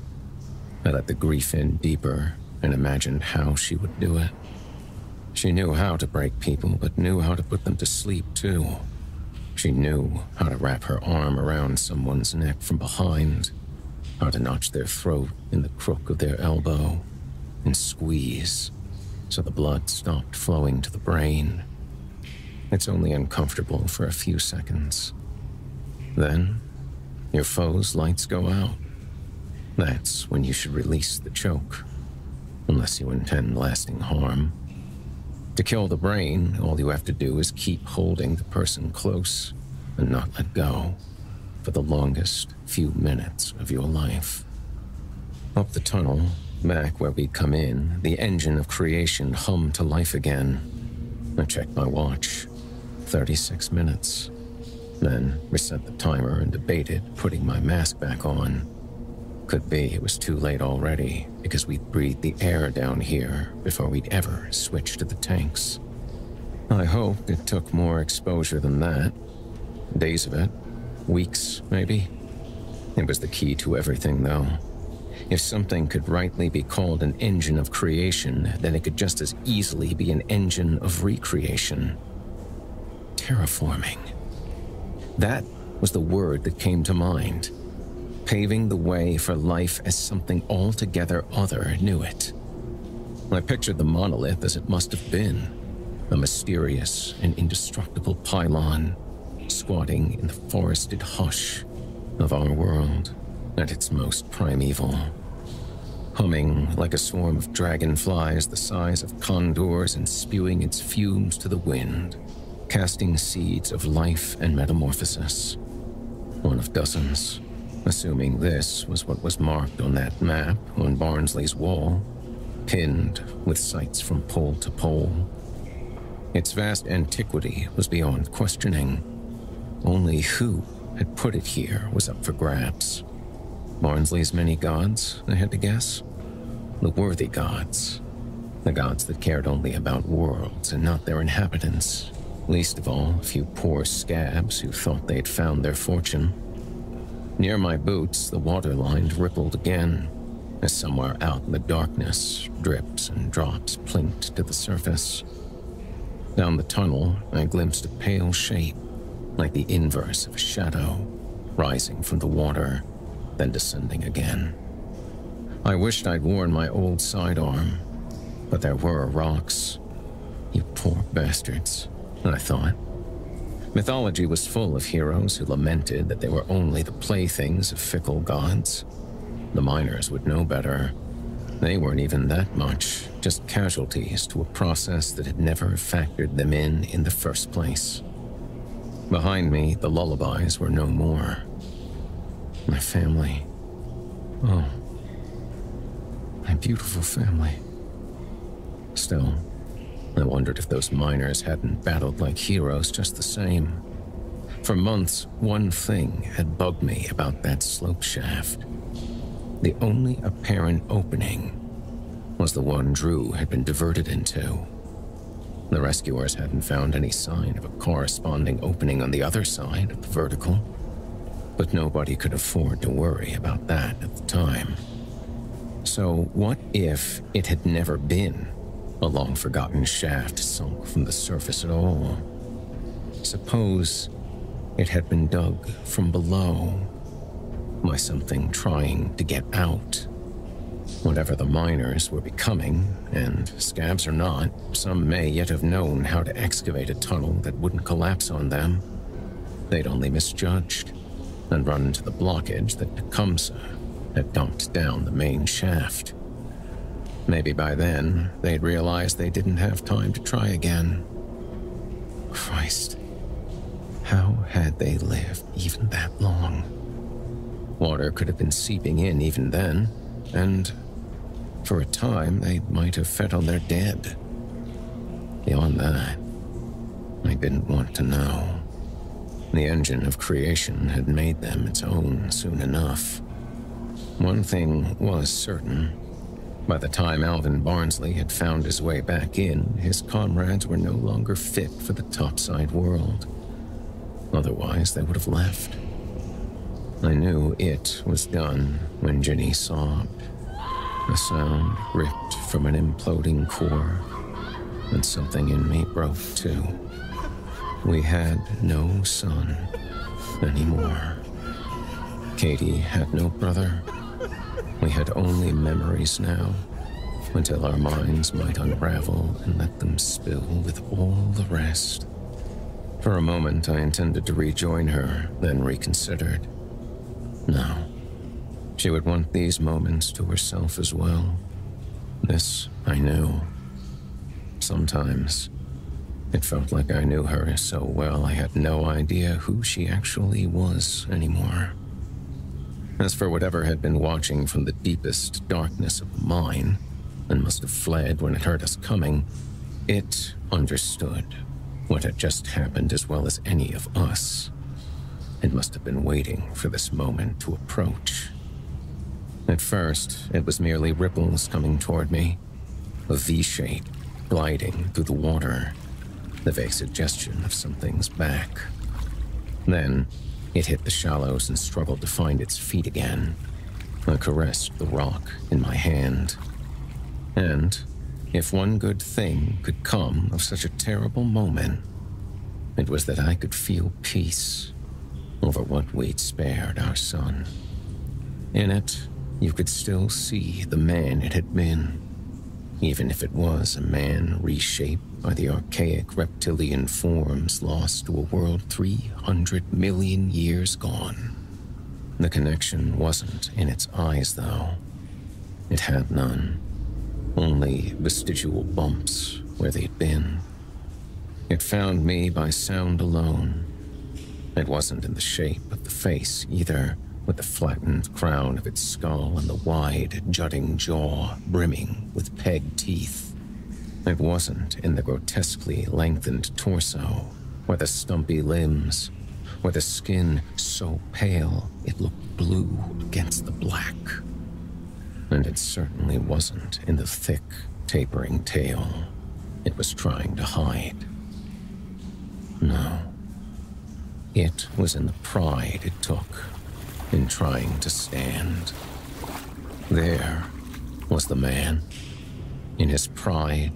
I let the grief in deeper and imagined how she would do it. She knew how to break people, but knew how to put them to sleep, too. She knew how to wrap her arm around someone's neck from behind, how to notch their throat in the crook of their elbow, and squeeze so the blood stopped flowing to the brain. It's only uncomfortable for a few seconds. Then, your foe's lights go out. That's when you should release the choke, unless you intend lasting harm. To kill the brain, all you have to do is keep holding the person close and not let go for the longest few minutes of your life. Up the tunnel, back where we'd come in, the engine of creation hummed to life again. I checked my watch. 36 minutes. Then reset the timer and debated putting my mask back on. Could be it was too late already because we'd breathed the air down here before we'd ever switch to the tanks. I hoped it took more exposure than that. Days of it. Weeks, maybe. It was the key to everything, though. If something could rightly be called an engine of creation, then it could just as easily be an engine of recreation. Terraforming. That was the word that came to mind. Paving the way for life as something altogether other knew it. I pictured the monolith as it must have been a mysterious and indestructible pylon squatting in the forested hush of our world at its most primeval. Humming like a swarm of dragonflies the size of condors and spewing its fumes to the wind, casting seeds of life and metamorphosis. One of dozens, assuming this was what was marked on that map on Barnsley's wall, pinned with sites from pole to pole. Its vast antiquity was beyond questioning. Only who had put it here was up for grabs. Barnsley's many gods, I had to guess. The worthy gods. The gods that cared only about worlds and not their inhabitants. Least of all, a few poor scabs who thought they'd found their fortune. Near my boots, the water line rippled again, as somewhere out in the darkness, drips and drops plinked to the surface. Down the tunnel, I glimpsed a pale shape, like the inverse of a shadow, rising from the water, then descending again. I wished I'd worn my old sidearm, but there were rocks. You poor bastards, I thought. Mythology was full of heroes who lamented that they were only the playthings of fickle gods. The miners would know better. They weren't even that much, just casualties to a process that had never factored them in in the first place. Behind me, the lullabies were no more. My family. Oh. My beautiful family. Still, I wondered if those miners hadn't battled like heroes just the same. For months, one thing had bugged me about that slope shaft. The only apparent opening was the one Drew had been diverted into. The rescuers hadn't found any sign of a corresponding opening on the other side of the vertical, but nobody could afford to worry about that at the time. So, what if it had never been a long forgotten shaft sunk from the surface at all? Suppose it had been dug from below by something trying to get out. Whatever the miners were becoming, and scabs or not, some may yet have known how to excavate a tunnel that wouldn't collapse on them. They'd only misjudged and run into the blockage that Tecumseh had dumped down the main shaft. Maybe by then, they'd realized they didn't have time to try again. Christ. How had they lived even that long? Water could have been seeping in even then, and for a time they might have fed on their dead. Beyond that, I didn't want to know. The engine of creation had made them its own soon enough. One thing was certain. By the time Alvin Barnsley had found his way back in, his comrades were no longer fit for the topside world. Otherwise, they would have left. I knew it was done when Ginny sobbed. A sound ripped from an imploding core, and something in me broke too. We had no son anymore. Katie had no brother. We had only memories now, until our minds might unravel and let them spill with all the rest. For a moment, I intended to rejoin her, then reconsidered. No. She would want these moments to herself as well. This I knew. Sometimes, it felt like I knew her so well I had no idea who she actually was anymore. As for whatever had been watching from the deepest darkness of the mine, and must have fled when it heard us coming, it understood what had just happened as well as any of us. It must have been waiting for this moment to approach. At first, it was merely ripples coming toward me, a V shape gliding through the water, the vague suggestion of something's back. Then, it hit the shallows and struggled to find its feet again. I caressed the rock in my hand. And if one good thing could come of such a terrible moment, it was that I could feel peace over what we'd spared our son. In it, you could still see the man it had been, even if it was a man reshaped by the archaic reptilian forms lost to a world 300 million years gone. The connection wasn't in its eyes, though. It had none, only vestigial bumps where they'd been. It found me by sound alone. It wasn't in the shape of the face either, with the flattened crown of its skull and the wide, jutting jaw brimming with peg teeth. It wasn't in the grotesquely lengthened torso, or the stumpy limbs, or the skin so pale it looked blue against the black. And it certainly wasn't in the thick, tapering tail it was trying to hide. No. It was in the pride it took in trying to stand. There was the man, in his pride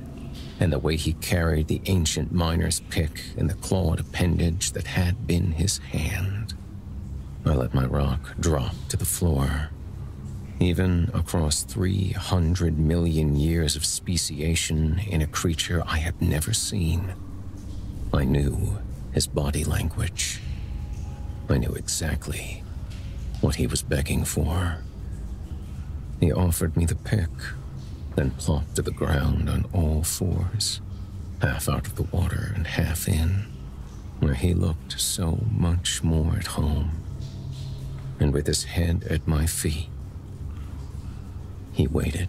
and the way he carried the ancient miner's pick in the clawed appendage that had been his hand. I let my rock drop to the floor. Even across 300 million years of speciation in a creature I had never seen, I knew his body language. I knew exactly what he was begging for. He offered me the pick, then plopped to the ground on all fours, half out of the water and half in, where he looked so much more at home. And with his head at my feet, he waited.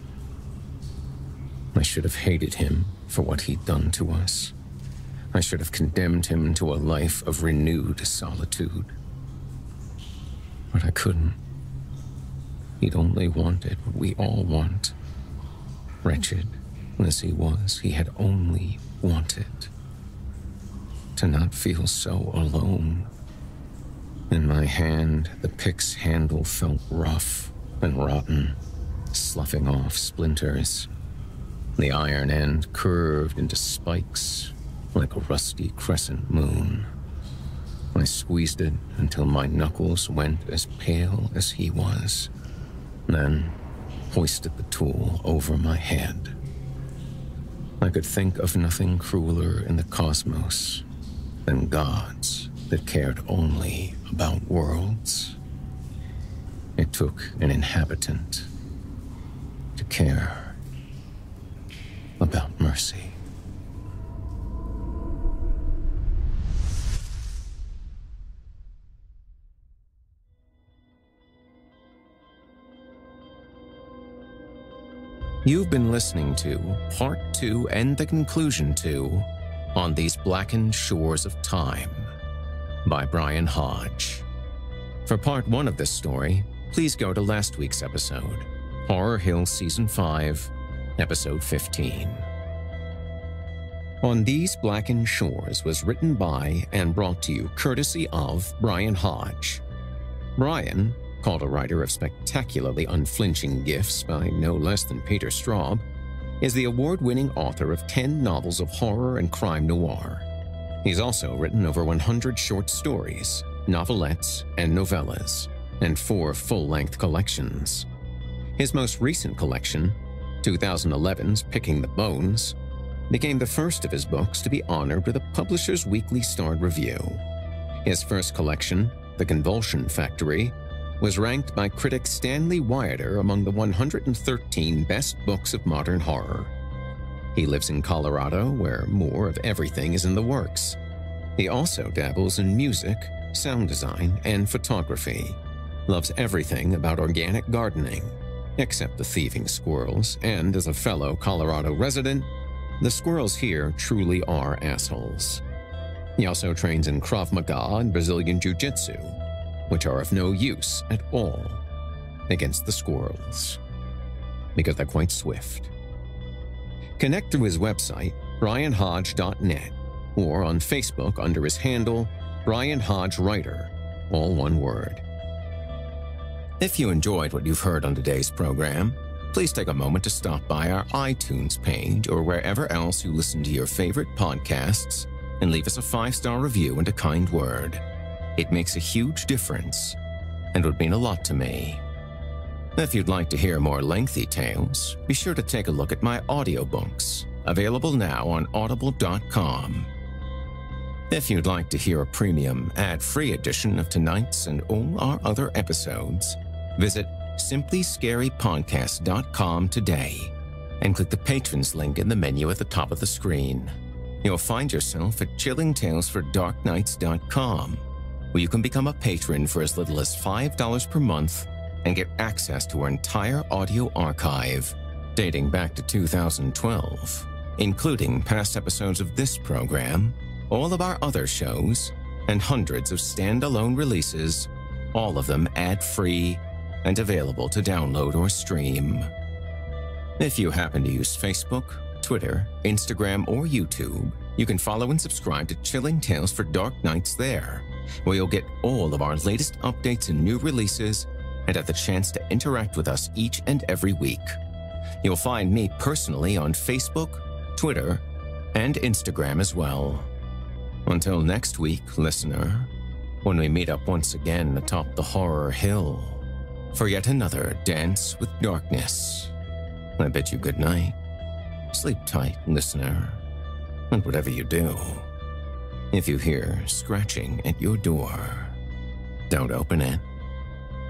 I should have hated him for what he'd done to us. I should have condemned him to a life of renewed solitude. But I couldn't. He'd only wanted what we all want. Wretched as he was, he had only wanted to not feel so alone. In my hand, the pick's handle felt rough and rotten sloughing off splinters. The iron end curved into spikes like a rusty crescent moon. I squeezed it until my knuckles went as pale as he was, then hoisted the tool over my head. I could think of nothing crueler in the cosmos than gods that cared only about worlds. It took an inhabitant to care about mercy. You've been listening to part two and the conclusion to On These Blackened Shores of Time. by Brian Hodge. For part one of this story, please go to last week's episode, Horror Hill Season 5, Episode 15. On These Blackened Shores was written by and brought to you courtesy of Brian Hodge. Brian, called a writer of spectacularly unflinching gifts by no less than Peter Straub, is the award winning author of 10 novels of horror and crime noir. He's also written over 100 short stories, novelettes, and novellas, and four full length collections. His most recent collection, 2011's Picking the Bones, became the first of his books to be honored with a Publisher's Weekly starred review. His first collection, The Convulsion Factory, was ranked by critic Stanley Wiater among the 113 best books of modern horror. He lives in Colorado, where more of everything is in the works. He also dabbles in music, sound design, and photography. Loves everything about organic gardening, except the thieving squirrels, and as a fellow Colorado resident, the squirrels here truly are assholes. He also trains in Krav Maga and Brazilian Jiu Jitsu, which are of no use at all against the squirrels, because they're quite swift. Connect through his website, brianhodge.net, or on Facebook under his handle, Brian Hodge Writer, all one word. If you enjoyed what you've heard on today's program, please take a moment to stop by our iTunes page or wherever else you listen to your favorite podcasts and leave us a five star review and a kind word. It makes a huge difference and would mean a lot to me. If you'd like to hear more lengthy tales, be sure to take a look at my audiobooks, available now on audible.com. If you'd like to hear a premium ad free edition of tonight's and all our other episodes, visit simplyscarypodcast.com today and click the patrons link in the menu at the top of the screen. You'll find yourself at chillingtalesfordarknights.com, where you can become a patron for as little as $5 per month and get access to our entire audio archive dating back to 2012, including past episodes of this program, all of our other shows, and hundreds of standalone releases, all of them ad free and available to download or stream. If you happen to use Facebook, Twitter, Instagram, or YouTube, you can follow and subscribe to Chilling Tales for Dark Nights there, where you'll get all of our latest updates and new releases and have the chance to interact with us each and every week. You'll find me personally on Facebook, Twitter, and Instagram as well. Until next week, listener, when we meet up once again atop the horror hill for yet another dance with darkness. I bid you good night. Sleep tight, listener. And whatever you do, if you hear scratching at your door, don't open it.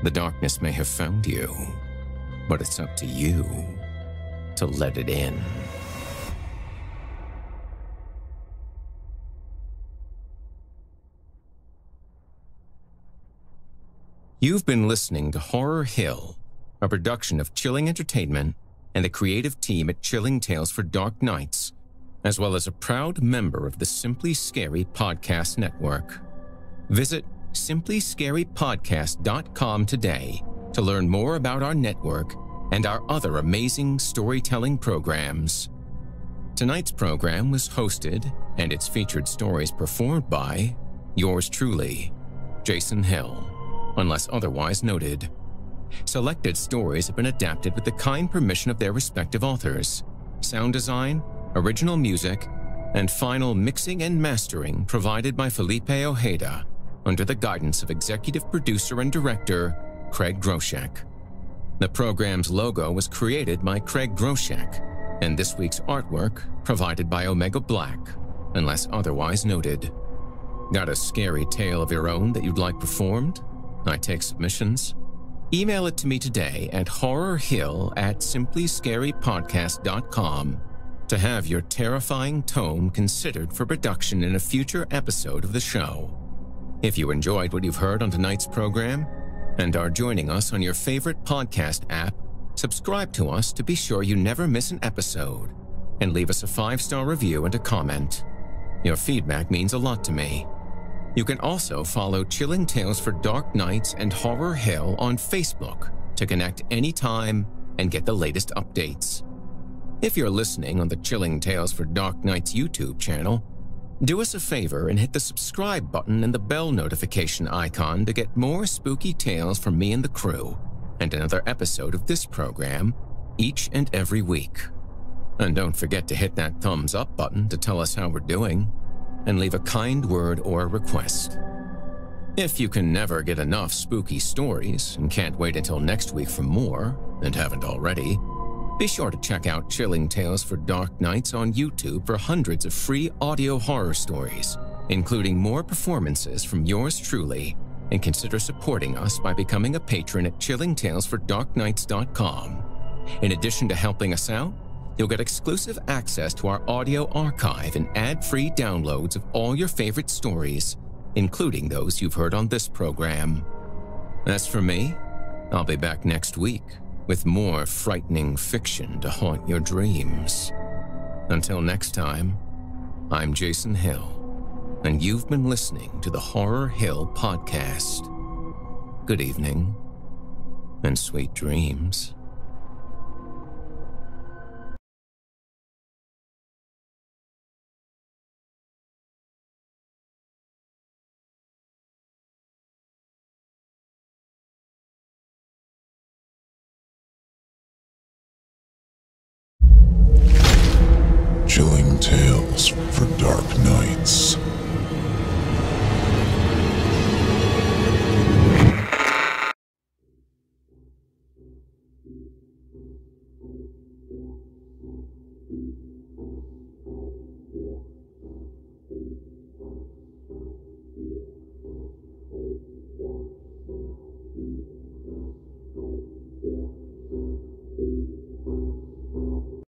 The darkness may have found you, but it's up to you to let it in. You've been listening to Horror Hill, a production of Chilling Entertainment and the creative team at Chilling Tales for Dark Nights, as well as a proud member of the Simply Scary Podcast Network. Visit simplyscarypodcast.com today to learn more about our network and our other amazing storytelling programs. Tonight's program was hosted and its featured stories performed by yours truly, Jason Hill unless otherwise noted. Selected stories have been adapted with the kind permission of their respective authors. Sound design, original music, and final mixing and mastering provided by Felipe Ojeda under the guidance of executive producer and director Craig Groshek. The program's logo was created by Craig Groshek, and this week's artwork provided by Omega Black, unless otherwise noted. Got a scary tale of your own that you'd like performed? I take submissions. Email it to me today at horrorhill at simplyscarypodcast.com to have your terrifying tome considered for production in a future episode of the show. If you enjoyed what you've heard on tonight's program and are joining us on your favorite podcast app, subscribe to us to be sure you never miss an episode and leave us a five star review and a comment. Your feedback means a lot to me. You can also follow Chilling Tales for Dark Nights and Horror Hill on Facebook to connect anytime and get the latest updates. If you're listening on the Chilling Tales for Dark Nights YouTube channel, do us a favor and hit the subscribe button and the bell notification icon to get more spooky tales from me and the crew, and another episode of this program each and every week. And don't forget to hit that thumbs up button to tell us how we're doing, and leave a kind word or request. If you can never get enough spooky stories and can't wait until next week for more, and haven't already, be sure to check out Chilling Tales for Dark Nights on YouTube for hundreds of free audio horror stories, including more performances from yours truly, and consider supporting us by becoming a patron at chillingtalesfordarknights.com. In addition to helping us out, you'll get exclusive access to our audio archive and ad-free downloads of all your favorite stories, including those you've heard on this program. As for me, I'll be back next week with more frightening fiction to haunt your dreams. Until next time, I'm Jason Hill, and you've been listening to the Horror Hill Podcast. Good evening, and sweet dreams.